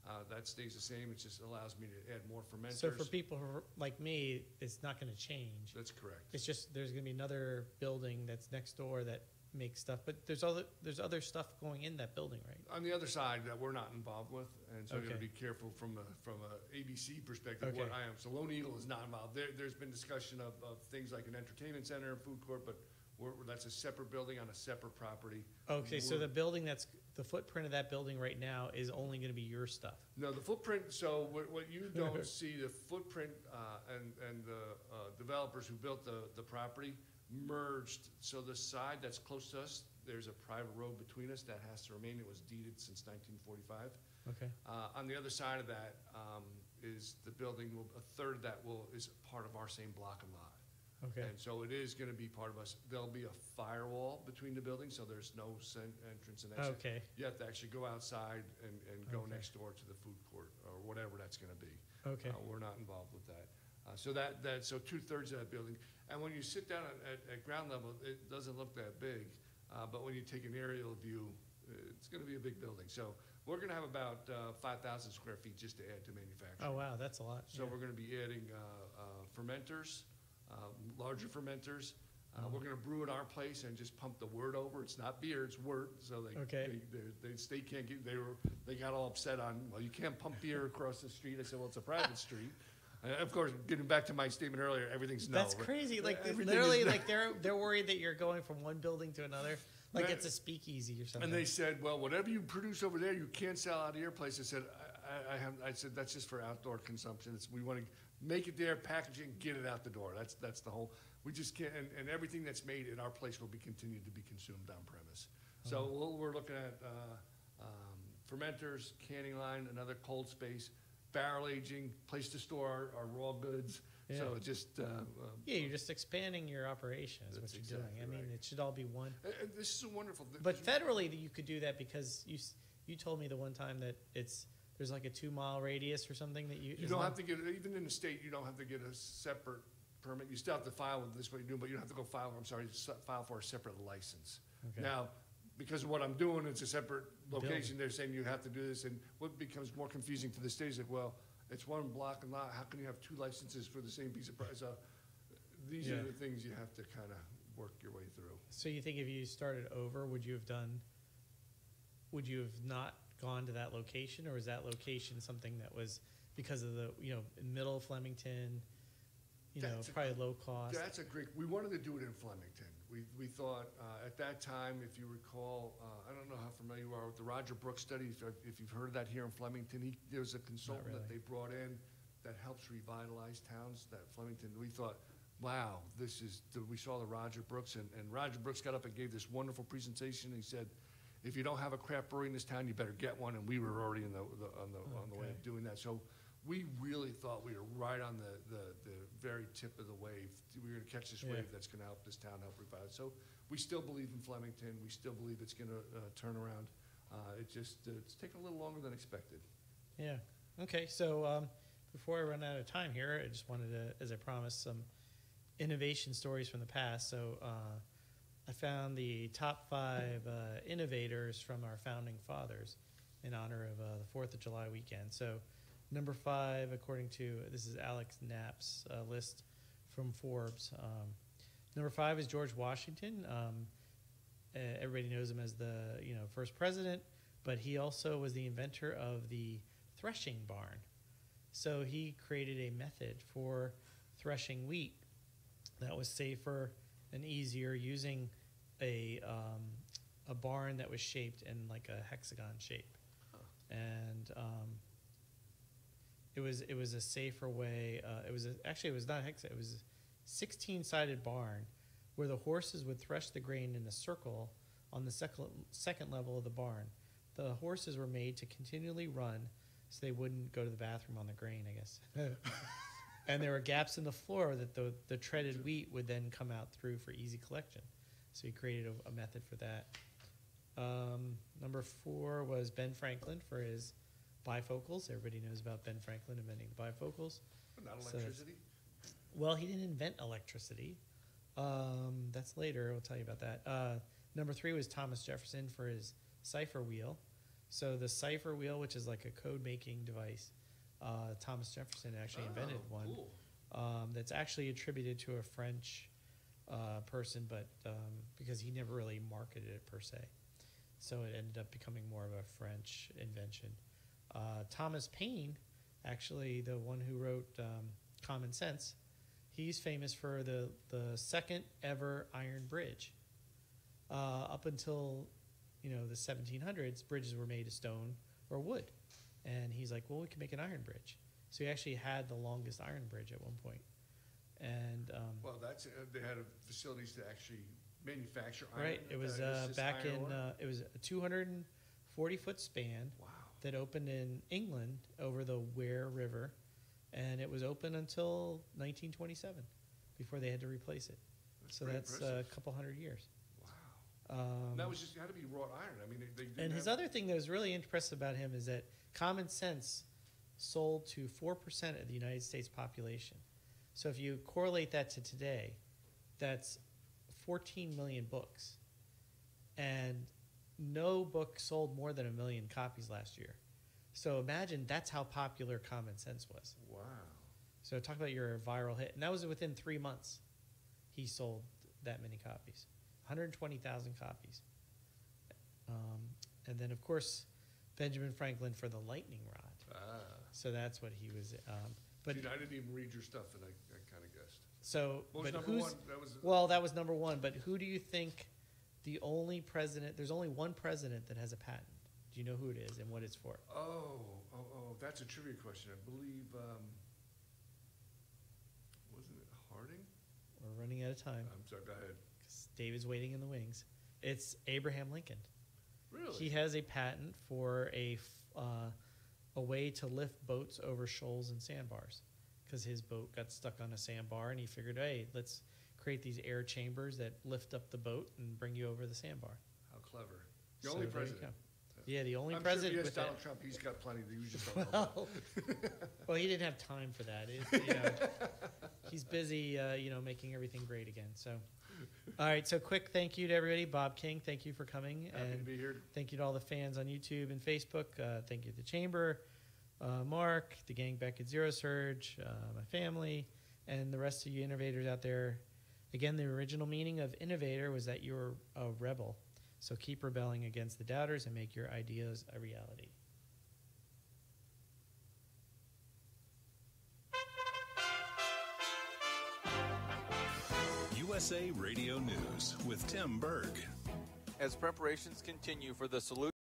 Speaker 3: Uh, that stays the same. It just allows me to add more fermenters.
Speaker 2: So for people who are like me, it's not going to change.
Speaker 3: That's correct.
Speaker 2: It's just there's going to be another building that's next door that makes stuff, but there's other there's other stuff going in that building, right?
Speaker 3: on the other side that we're not involved with, and so you got to be careful from a from a ABC perspective. What I am, so Lone Eagle is not involved. There, there's been discussion of, of things like an entertainment center and food court, but we're, that's a separate building on a separate property.
Speaker 2: Okay, so
Speaker 3: We're-
Speaker 2: the building that's the footprint of that building right now is only going to be your stuff.
Speaker 3: No, the footprint, so what, what you [LAUGHS] don't see, the footprint, uh, and, and the, uh, developers who built the, the property merged, so the side that's close to us, there's a private road between us that has to remain, it was deeded since nineteen forty-five.
Speaker 2: Okay.
Speaker 3: Uh, on the other side of that, um, is the building, will a third of that will, is part of our same block and lot.
Speaker 2: Okay.
Speaker 3: And so it is gonna be part of us, there'll be a firewall between the buildings, so there's no sen- entrance and exit.
Speaker 2: Okay.
Speaker 3: You have to actually go outside and, and go
Speaker 2: Okay.
Speaker 3: next door to the food court, or whatever that's gonna be.
Speaker 2: Okay.
Speaker 3: Uh, we're not involved with that. Uh, so that, that, so two-thirds of that building, and when you sit down at, at, at ground level, it doesn't look that big, uh, but when you take an aerial view, it's going to be a big building. So we're going to have about uh, 5,000 square feet just to add to manufacturing.
Speaker 2: Oh wow, that's a lot.
Speaker 3: So
Speaker 2: yeah.
Speaker 3: we're going to be adding uh, uh, fermenters, uh, larger fermenters. Uh, We're going to brew at our place and just pump the wort over. It's not beer, it's wort. So they,
Speaker 2: Okay.
Speaker 3: they, they, they state can't get, they were, they got all upset on, well, you can't pump beer across the street. I said, well, it's a private street. And of course, getting back to my statement earlier, everything's no.
Speaker 2: That's crazy. Like
Speaker 3: Everything
Speaker 2: literally, like they're they're worried that you're going from one building to another, like it's a speakeasy or something.
Speaker 3: And they said, well, whatever you produce over there, you can't sell out of your place. I said, I, I, I have, I said, that's just for outdoor consumption. It's, we want to make it there, package it, and get it out the door. That's, that's the whole, we just can't, and, and everything that's made in our place will be continued to be consumed on premise. So
Speaker 2: Uh-huh.
Speaker 3: we'll- we're looking at, uh, um, fermenters, canning line, another cold space, barrel aging, place to store our, our raw goods. So
Speaker 2: Yeah.
Speaker 3: it just, uh, um,
Speaker 2: yeah, you're just expanding your operation. Is what
Speaker 3: That's
Speaker 2: you're doing. I
Speaker 3: exactly
Speaker 2: mean,
Speaker 3: right.
Speaker 2: it should all be one.
Speaker 3: and- and this is a wonderful.
Speaker 2: But federally, you could do that because you s- you told me the one time that it's there's like a two mile radius or something that you
Speaker 3: You don't have to get, even in the state, you don't have to get a separate permit. You still have to file with this, what you do, but you don't have to go file, I'm sorry, s- file for a separate license.
Speaker 2: Okay.
Speaker 3: Now, because of what I'm doing, it's a separate location, they're saying you have to do this, and what becomes more confusing to the state is like, well, it's one block and lot, how can you have two licenses for the same piece of price? So these are the things you have to kind of work your way through.
Speaker 2: So you think if you started over, would you have done? Would you have not gone to that location, or was that location something that was because of the you know middle of Flemington? You know,
Speaker 3: That's a-
Speaker 2: probably low cost.
Speaker 3: That's a great, we wanted to do it in Flemington. We, we thought, uh, at that time, if you recall, uh, I don't know how familiar you are with the Roger Brooks study, if, if you've heard of that here in Flemington, he, there was a consultant that
Speaker 2: really.
Speaker 3: they brought in that helps revitalize towns, that Flemington, we thought, wow, this is, the- we saw the Roger Brooks, and, and Roger Brooks got up and gave this wonderful presentation, he said, if you don't have a craft brewery in this town, you better get one, and we were already in the, the, on the, on the way of doing that. So we really thought we were right on the, the, the very tip of the wave. We were gonna catch this
Speaker 2: Yeah.
Speaker 3: wave that's gonna help this town help revive. it. So we still believe in Flemington. We still believe it's gonna, uh, turn around. Uh, it just, uh, it's taken a little longer than expected.
Speaker 2: Yeah. Okay. So um, before I run out of time here, I just wanted to, as I promised, some innovation stories from the past. So uh, I found the top five uh, innovators from our founding fathers in honor of uh, the Fourth of July weekend. So number five, according to this is Alex Knapp's uh, list from Forbes. Um, number five is George Washington. Um, everybody knows him as the you know first president, but he also was the inventor of the threshing barn. So he created a method for threshing wheat that was safer and easier using a um, a barn that was shaped in like a hexagon shape, and um, it was it was a safer way. Uh, it was a, actually it was not hex. It was a sixteen sided barn where the horses would thresh the grain in a circle on the second second level of the barn. The horses were made to continually run, so they wouldn't go to the bathroom on the grain. I guess. [LAUGHS] and there were gaps in the floor that the the treaded wheat would then come out through for easy collection. So he created a, a method for that. Um, number four was Ben Franklin for his bifocals. Everybody knows about Ben Franklin inventing the bifocals.
Speaker 3: Not
Speaker 2: So-
Speaker 3: electricity?
Speaker 2: well, he didn't invent electricity. Um, that's later. We'll tell you about that. Uh, number three was Thomas Jefferson for his cipher wheel. So the cipher wheel, which is like a code making device, uh, Thomas Jefferson actually invented one
Speaker 3: cool.
Speaker 2: Um, that's actually attributed to a French uh, person, but um, because he never really marketed it per se, so it ended up becoming more of a French invention. Uh, Thomas Paine, actually the one who wrote um, Common Sense, he's famous for the the second ever iron bridge. Uh, up until you know the 1700s, bridges were made of stone or wood, and he's like, well, we can make an iron bridge. So he actually had the longest iron bridge at one point, and um,
Speaker 3: Well, that's, uh, they had facilities to actually manufacture iron.
Speaker 2: Right. It was
Speaker 3: uh,
Speaker 2: uh, back in. Uh, it was a 240 foot span.
Speaker 3: Wow.
Speaker 2: That opened in England over the Wear River, and it was open until 1927, before they had to replace it. So
Speaker 3: pretty
Speaker 2: that's
Speaker 3: impressive.
Speaker 2: a couple hundred years.
Speaker 3: Wow.
Speaker 2: Um,
Speaker 3: That was just, had to be wrought iron. I mean, they, they didn't
Speaker 2: and his
Speaker 3: have-
Speaker 2: other thing that was really impressive about him is that Common Sense sold to 4% of the United States population. So if you correlate that to today, that's 14 million books. And no book sold more than a million copies last year. So imagine that's how popular Common Sense was.
Speaker 3: Wow.
Speaker 2: So talk about your viral hit, and that was within three months. He sold that many copies, 120,000 copies. Um, and then, of course, Benjamin Franklin for the lightning rod.
Speaker 3: Ah.
Speaker 2: So that's what he was. Um, but
Speaker 3: See, I didn't even read your stuff, and I, I kind of guessed.
Speaker 2: So,
Speaker 3: What was
Speaker 2: but
Speaker 3: number
Speaker 2: who's
Speaker 3: one? That was-
Speaker 2: well, that was number one. But who do you think the only president? There's only one president that has a patent. Do you know who it is and what it's for?
Speaker 3: Oh, oh, oh, that's a trivia question. I believe, um, wasn't it Harding?
Speaker 2: We're running out of time.
Speaker 3: I'm sorry, go ahead.
Speaker 2: 'cause David's waiting in the wings. It's Abraham Lincoln.
Speaker 3: Really?
Speaker 2: He has a patent for a f- uh, a way to lift boats over shoals and sandbars because his boat got stuck on a sandbar and he figured, hey, let's create these air chambers that lift up the boat and bring you over the sandbar.
Speaker 3: How clever. The
Speaker 2: So
Speaker 3: only
Speaker 2: there you
Speaker 3: president.
Speaker 2: Yeah, the only
Speaker 3: I'm
Speaker 2: president
Speaker 3: Sure, yes,
Speaker 2: with
Speaker 3: Donald
Speaker 2: that.
Speaker 3: Trump, he's got plenty to use. Just don't [LAUGHS]
Speaker 2: Well, [LAUGHS] well, he didn't have time for that. It- you know, he's busy, uh, you know, making everything great again. So, all right. So, quick thank you to everybody. Bob King, thank you for coming.
Speaker 3: Happy to be here.
Speaker 2: Thank you to all the fans on YouTube and Facebook. Uh, thank you to the Chamber, uh, Mark, the gang back at Zero Surge, uh, my family, and the rest of you innovators out there. Again, the original meaning of innovator was that you were a rebel. So keep rebelling against the doubters and make your ideas a reality.
Speaker 7: USA Radio News with Tim Berg.
Speaker 8: As preparations continue for the salute